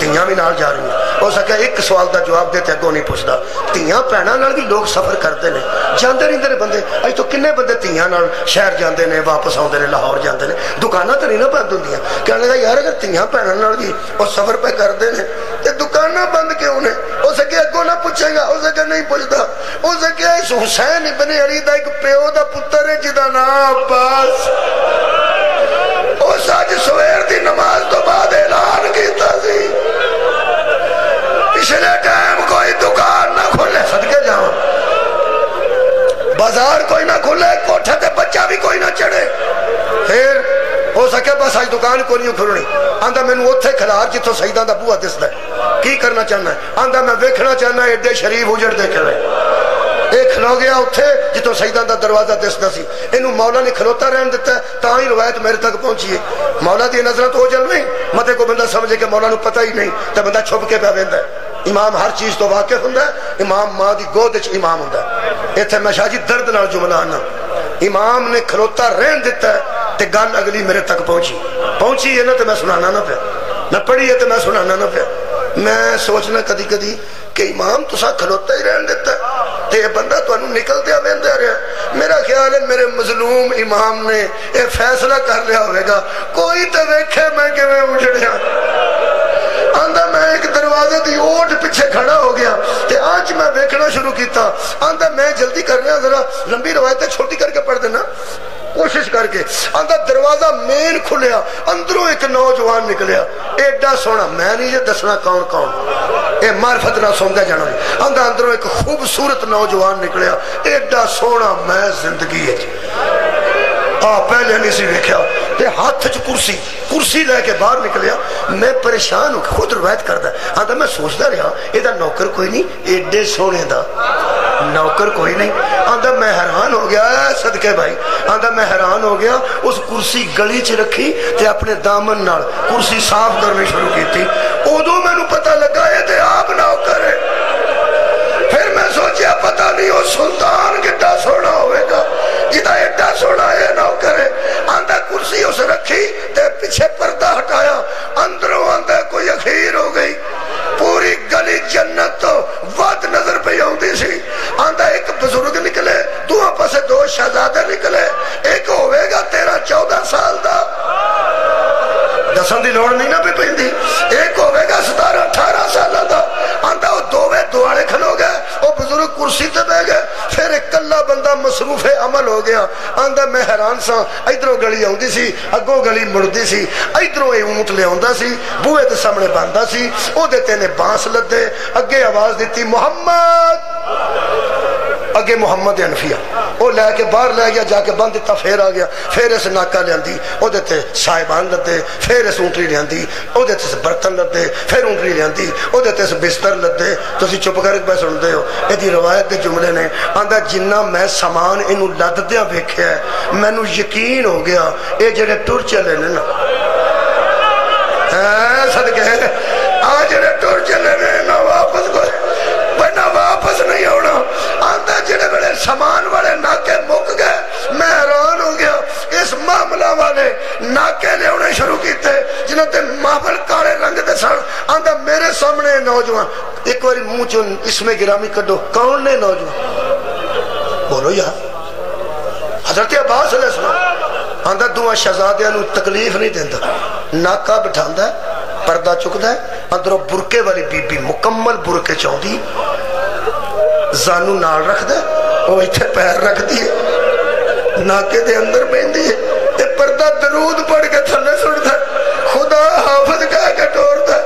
तिया भी नाल जा रही हो सकता एक सवाल का जवाब देते अगो नहीं पुछता तिया भैन भी लोग सफ़र करते हैं जाते रहते ने बंद अच तो किन्ने बंद तिया शहर जाते हैं वापस आते हैं लाहौर जाते हैं दुकाना तो नहीं ना बंद होंगे कह लगा यार अगर तिया भैन भी वह सफ़र पे करते हैं तो दुकाना बंद क्यों ने उस अगे अगों ना पुछेगा उस अगर नहीं पुछता उस अगे हुसैन इबनी अली का एक प्यो का पुत्र है जिदा ना अब्बास उस अज सवेर की नमाज़ तो बाद ऐलान किया पिछले टाइम कोई दुकान ना खोले, सदके जाओ बाज़ार कोई ना खुले, कोठे ते बच्चा भी कोई ना चढ़े। फिर हो सके बस अच दुकान को नहीं खुलनी। आंदा मैं उत्थे खिलार जितों शहीदा का बूहा दिसद की करना चाहना आंदा, मैं वेखना चाहना एडे शरीफ उजड़ते चले ਇਹ ਖਲੋ ਗਿਆ ਉੱਥੇ ਜਿੱਥੋਂ ਸ਼ਹੀਦਾਂ ਦਾ ਦਰਵਾਜ਼ਾ ਦਿਸਦਾ ਸੀ ਇਹਨੂੰ ਮੌਲਾ ਨੇ ਖਲੋਤਾ ਰਹਿਣ ਦਿੱਤਾ ਤਾਂ ਹੀ ਰਵਾਇਤ ਮੇਰੇ ਤੱਕ ਪਹੁੰਚੀ ਹੈ ਮੌਲਾ ਦੀ ਨਜ਼ਰਾਂ ਤੋਂ ਜਲ ਨਹੀਂ ਮਤੇ ਕੋ ਬੰਦਾ ਸਮਝੇ ਕਿ ਮੌਲਾ ਨੂੰ ਪਤਾ ਹੀ ਨਹੀਂ ਤਾਂ ਬੰਦਾ ਛੁਪ ਕੇ ਪਿਆ ਵੈਂਦਾ ਇਮਾਮ ਹਰ ਚੀਜ਼ ਤੋਂ ਵਾਕਿਫ ਹੁੰਦਾ ਇਮਾਮ ਮਾਂ ਦੀ ਗੋਦ ਵਿੱਚ ਇਮਾਮ ਹੁੰਦਾ ਇੱਥੇ ਮੈਂ ਸ਼ਾਹ ਜੀ ਦਰਦ ਨਾਲ ਜੁਮਲਾ ਆਨਾ ਇਮਾਮ ਨੇ ਖਲੋਤਾ ਰਹਿਣ ਦਿੱਤਾ ਤੇ ਗੱਲ ਅਗਲੀ ਮੇਰੇ ਤੱਕ ਪਹੁੰਚੀ ਪਹੁੰਚੀ ਹੈ ਨਾ ਤੇ ਮੈਂ ਸੁਣਾਣਾ ਨਾ ਪਿਆ ਮੈਂ ਪੜ੍ਹੀ ਹੈ ਤੇ ਮੈਂ ਸੁਣਾਣਾ ਨਾ ਪਿਆ ਮੈਂ ਸੋਚਣਾ ਕਦੀ ਕਦੀ ਕਿ ਇਮਾਮ ਤੁਸੀਂ ਖਲੋਤਾ ਹੀ ਰਹਿਣ ਦਿੱਤਾ ਤੇ ਇਹ ਬੰਦਾ ਤੁਹਾਨੂੰ ਨਿਕਲਦਿਆ ਵੇਂਦਾ ਰਿਹਾ ਮੇਰਾ ਖਿਆਲ ਹੈ ਮੇਰੇ ਮਜ਼ਲੂਮ ਇਮਾਮ ਨੇ ਇਹ ਫੈਸਲਾ ਕਰ ਲਿਆ ਹੋਵੇਗਾ ਕੋਈ ਤਾਂ ਵੇਖੇ ਮੈਂ ਕਿਵੇਂ ਉਜੜਿਆ ਆਂਦਾ ਮੈਂ ਇੱਕ ਦਰਵਾਜ਼ੇ ਦੀ ਓਟ ਪਿੱਛੇ ਖੜਾ ਹੋ ਗਿਆ ਤੇ ਅੱਜ ਮੈਂ ਵੇਖਣਾ ਸ਼ੁਰੂ ਕੀਤਾ ਆਂਦਾ ਮੈਂ ਜਲਦੀ ਕਰ ਰਿਹਾ ਜ਼ਰਾ ਲੰਬੀ ਰਵਾਇਤ ਛੋਟੀ ਕਰਕੇ ਪੜ ਦੇਣਾ कोशिश करके आंदा दरवाज़ा मेन खुलिया अंदरों एक नौजवान निकलिया एडा सोना मैं नहीं ये दसना कौन कौन। ये मार्फत ना सौंदा जाना। आंदा अंदरों एक खूबसूरत नौजवान निकलिया एडा सोना मैं ज़िंदगी नहीं सी वेख्या ते हाथ च कुर्सी कुर्सी लैके बाहर निकलिया। मैं परेशान हो खुद रवायत करता आंदा मैं सोचता रहा, एदा नौकर कोई नहीं एडे सोने का नौकर कोई नहीं। आंदा मैं हैरान हो गया सदके भाई। आंदा मैं हैरान हो गया, उस कुर्सी गली च रखी ते अपने दामन नाल कुर्सी साफ़ करनी शुरू की उदो मैनू पता लगा ये आप नौकर है। फिर मैं सोचा पता नहीं वो सुल्तान कि सोना होगा एडा सोना है नौकर है आंदा कुर्सी उस रखी ते पीछे पर्दा हटाया, अंदरों आंदा कोई अखीर हो गई। पूरी गली जन्नत तो वद नज़र पे आती सी। आंदा एक बुज़ुर्ग निकले, दुआ पासे दो शहजादे निकले, एक होवेगा तेरह चौदह साल का दसन की लड़ नहीं ना पे पेंदी। एक होवेगा सतारह अठारह साल का आंदा वो दोवे दुआले खलो। कुर्सी ते बह गया फिर एक कला बंदा है अमल हो गया। आंदा, मैं हैरान सा। इधरों गली आती सी अगों गली मुड़ती सी। इधरों ऊँट लिया सी, बूहे के सामने बनता सी। ओदे तेने बाँस लदे अगे आवाज़ दी मोहम्मद! अगे मुहम्मद अनफिया वो लैके बाहर लै गया जाके बंद दिता फिर आ गया फिर इस नाका लिया साहिबान लदे फिर इस ऊंटरी लिया बर्तन लदे फिर ऊंटरी लिया इस बिस्तर लदे तुम चुप करके मैं सुनते हो यदि रवायत के जुमले ने आंदा जिन्ना मैं समान इन लदद्या वेख्या मैनू यकीन हो गया ये जेडे टुर चले ने ना सदके आ जेडे टुर चले ने ना वापस ना वापस नहीं आना बड़े समान वाले नाके मुक गए, मैं हैरान हो गया। इस मामला वाले नाके लिया शुरू किए जिन्होंने माहौल काले रंग के सन। आंदा, मेरे सामने नौजवान। एक बार मुँह चो इसमें गिरामी कड्डो। कौन ने नौजवान? बोलो यार। हज़रत अब्बास ने सुना आंदा, दुआ शहजादिया तकलीफ़ नहीं देता नाका बिठा पर्दा चुकता अंदरों बुरके वाली बीबी मुकम्मल बुरके चाहती जानू नाल रख दे इतने पैर रख दिए। नाके दे अंदर बहती है, ते पर दरूद पढ़ के थले सुनता खुदा हाफत कह के टोरता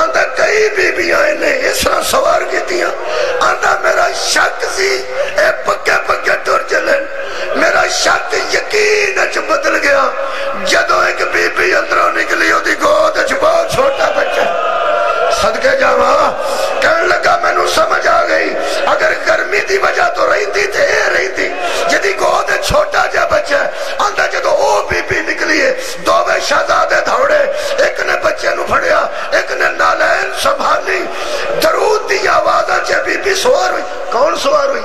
आंदा कई बीबिया ने इस तरह सवार की आंदा, मेरा शक सी, ए पक्के पक्के टोर चले। मेरा शक यकीन च बदल गया। जदों एक बीबी अंदरों निकली, ओदी गोद च बहुत छोटा बच्चा सदके जावा कह लगा, मैनू समझ आ अगर गर्मी की वजह तो रही तो यह रही जी गोद छोटा जहा बच्चा है, आंदा जो तो बीबी निकली है, दोवे शहजादे दौड़े एक ने बच्चे फड़िया एक ने नालैन संभाली। दरूद की आवाजा च बीबी सवार हुई। कौन सवार हुई?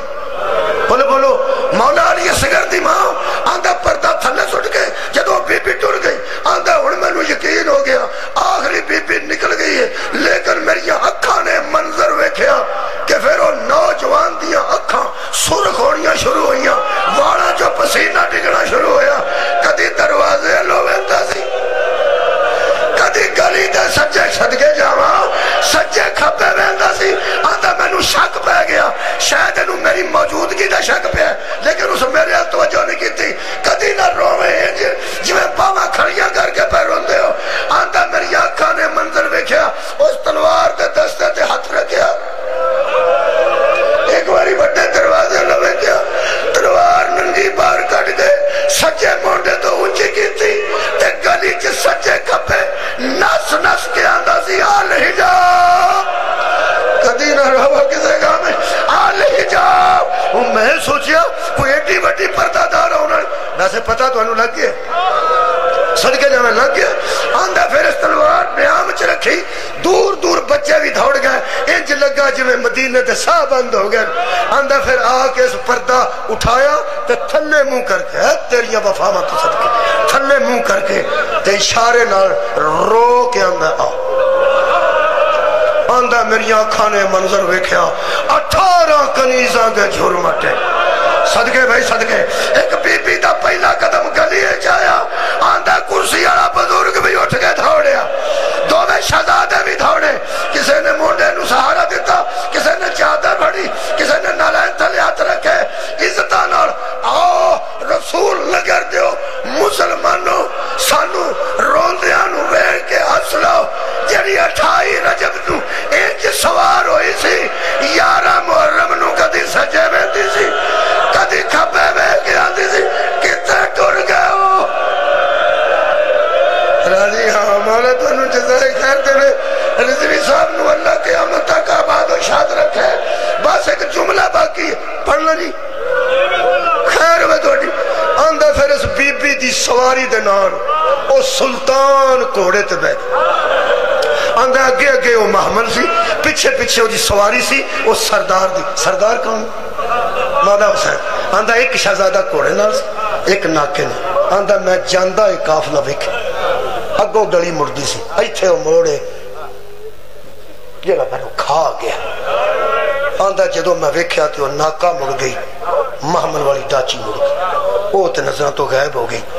बोलो बोलो। मौला अली असगर दी माँ, आंदा पर्दा थले सुट के जो बीबी टुर गई, आंदा हूँ मैं यकीन हो गया, आखिरी बीबी निकल गई है। लेकिन मेरिया अखा ने मंजर वेख्या दिया शुरू हुई वाला चो पसीना डिगना शुरू होया कदी दरवाजे लोवेंदा सी कदी गली दे सज्जे सदके जावा सज्जे खब्बे वेंदा सी आंदा मेनू शक पै गया शायद इनू मेरी मौजूदगी दा शक पिया लेकिन उस मेरे अल तवज्जो नहीं की कदी ना रोवे इंज जिवें बावा करके पै रोंदे हो आंदा मेरी अखा ने मंजर वेखिया उस तलवार दे सज्जे मोटे तो ऊँची की ते गली च सज्जे खपे नस नस के आंदा सी आ नहीं जा कदी ना रहो किसी नहीं जाओ। मैं सोचिया, कोई एडी वड्डी परदादार होना वैसे पता मदीने ते साह बंद हो गए। आंदा फिर आके इस पर्दा उठाया ते थल्ले मुँह करके तेरिया वफावा तो सदके। थल्ले मुँह करके ते इशारे नाल रो के आंदा आओ आंदा मेरी अखा ने मंजर वेख्या, अठारह कनीजा के झुर मटे सदके भाई, सदके। एक बीबी का पहला कदम गली आया। आंदा कुर्सी वाला बुज़ुर्ग भी उठ के दौड़िया दोवे शहजादे भी दौड़े। किसी ने मुंडे सहारा सानू रोंदिया वेख के हस लो जी अठाई रजब न इंज सवार हुई सी। यारा मुहर्रम नु कदी सजे वेंदी सी, कदी खब्बे वे के आंदी सी। कितने टुर गए हो राज़ी हाँ माला तुम जजाए खैर तेरे रिजवी साहब नु अल्लाह क़यामत तक आबाद और शाद रखे। बस एक जुमला बाकी पढ़ लो जी। खैर वे थोड़ी आंदा फिर इस बीबी दी सवारी दे नाल। ओ सुल्तान घोड़े ते बैठ। आंदा अगे अगे वो महमल सी, पिछे पिछे ओदी सवारी सी वो सरदार दी। सरदार कौन? मादा हुसैन। आंदा एक शहजादा घोड़े नाल एक नाके ने आंदा मैं जांदा एक काफला वेख। अगो गली मुड़दी सी। इथे वो मोड़े। जेड़ा मैं खा गया। आंदा जो मैं वेख्या तो नाका मुड़ गई। महमल वाली डाची मुड़ गई। वो तो नज़र तो गायब हो गई। इथे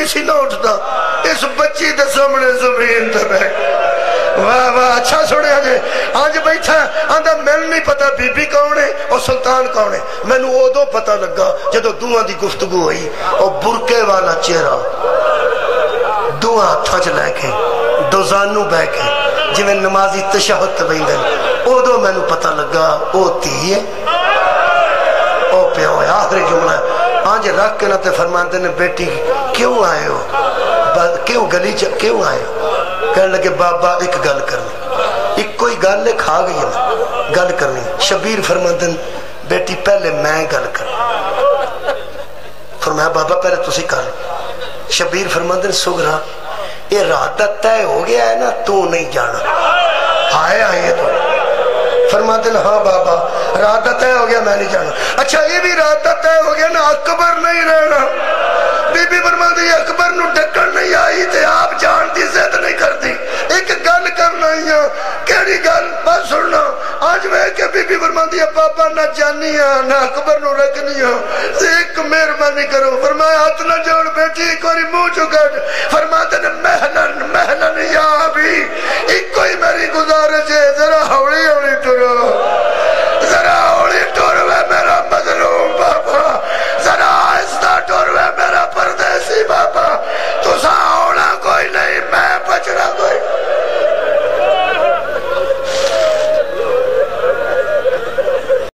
नहीं सी ना उठता, इस बच्ची के सामने ज़मीन वाह वाह अच्छा सुनिया जे। अज बैठा आंदा, मैनू नहीं पता बीबी कौन है और सुल्तान कौन है। मैनू उदो पता लगा जो दुआ की गुफ्तगु हुई। और बुरके वाला चेहरा दुआ हथा च लैके दोजानू बह के जिमें नमाजी तशहत बहते उदो मैनू पता लगा वो धी है, ओ प्यो आखिरी जुमला अज रख के ना फरमाते ने, बेटी, क्यों आए हो? क्यों गली च, क्यों आए हो? कह लगे, बाबा, एक गल करनी। एक कोई गल खा गई है गल करनी। शबीर फरमाते बेटी, पहले मैं गल कर फरमाया, बाबा, पहले तुम कर शबीर फरमाते सुगरा, ये रात का तय हो गया है ना, तू नहीं जाना। आए आए तो। फरमाते हाँ बाबा, रात का तय हो गया, मैं नहीं जाना। अच्छा ये भी रात का तय हो गया ना, अकबर नहीं रहना। बीबी फरमाती, अकबर नु ढक्कन नहीं आई ते आप जान की जिद नहीं करती एक गल करना ही केड़ी गल? बस सुनना। आज वे के बीबी फरमाती है पापा ना जानी है ना अकबर नु रखनी है एक मेहरबानी करो। फरमाया, हाथ ना जोड़ बेटी, एक बार मुँह चुका फरमाते ने, महलन महलन या भी एक मेरी गुजारिश है जरा हवली हवली तुरो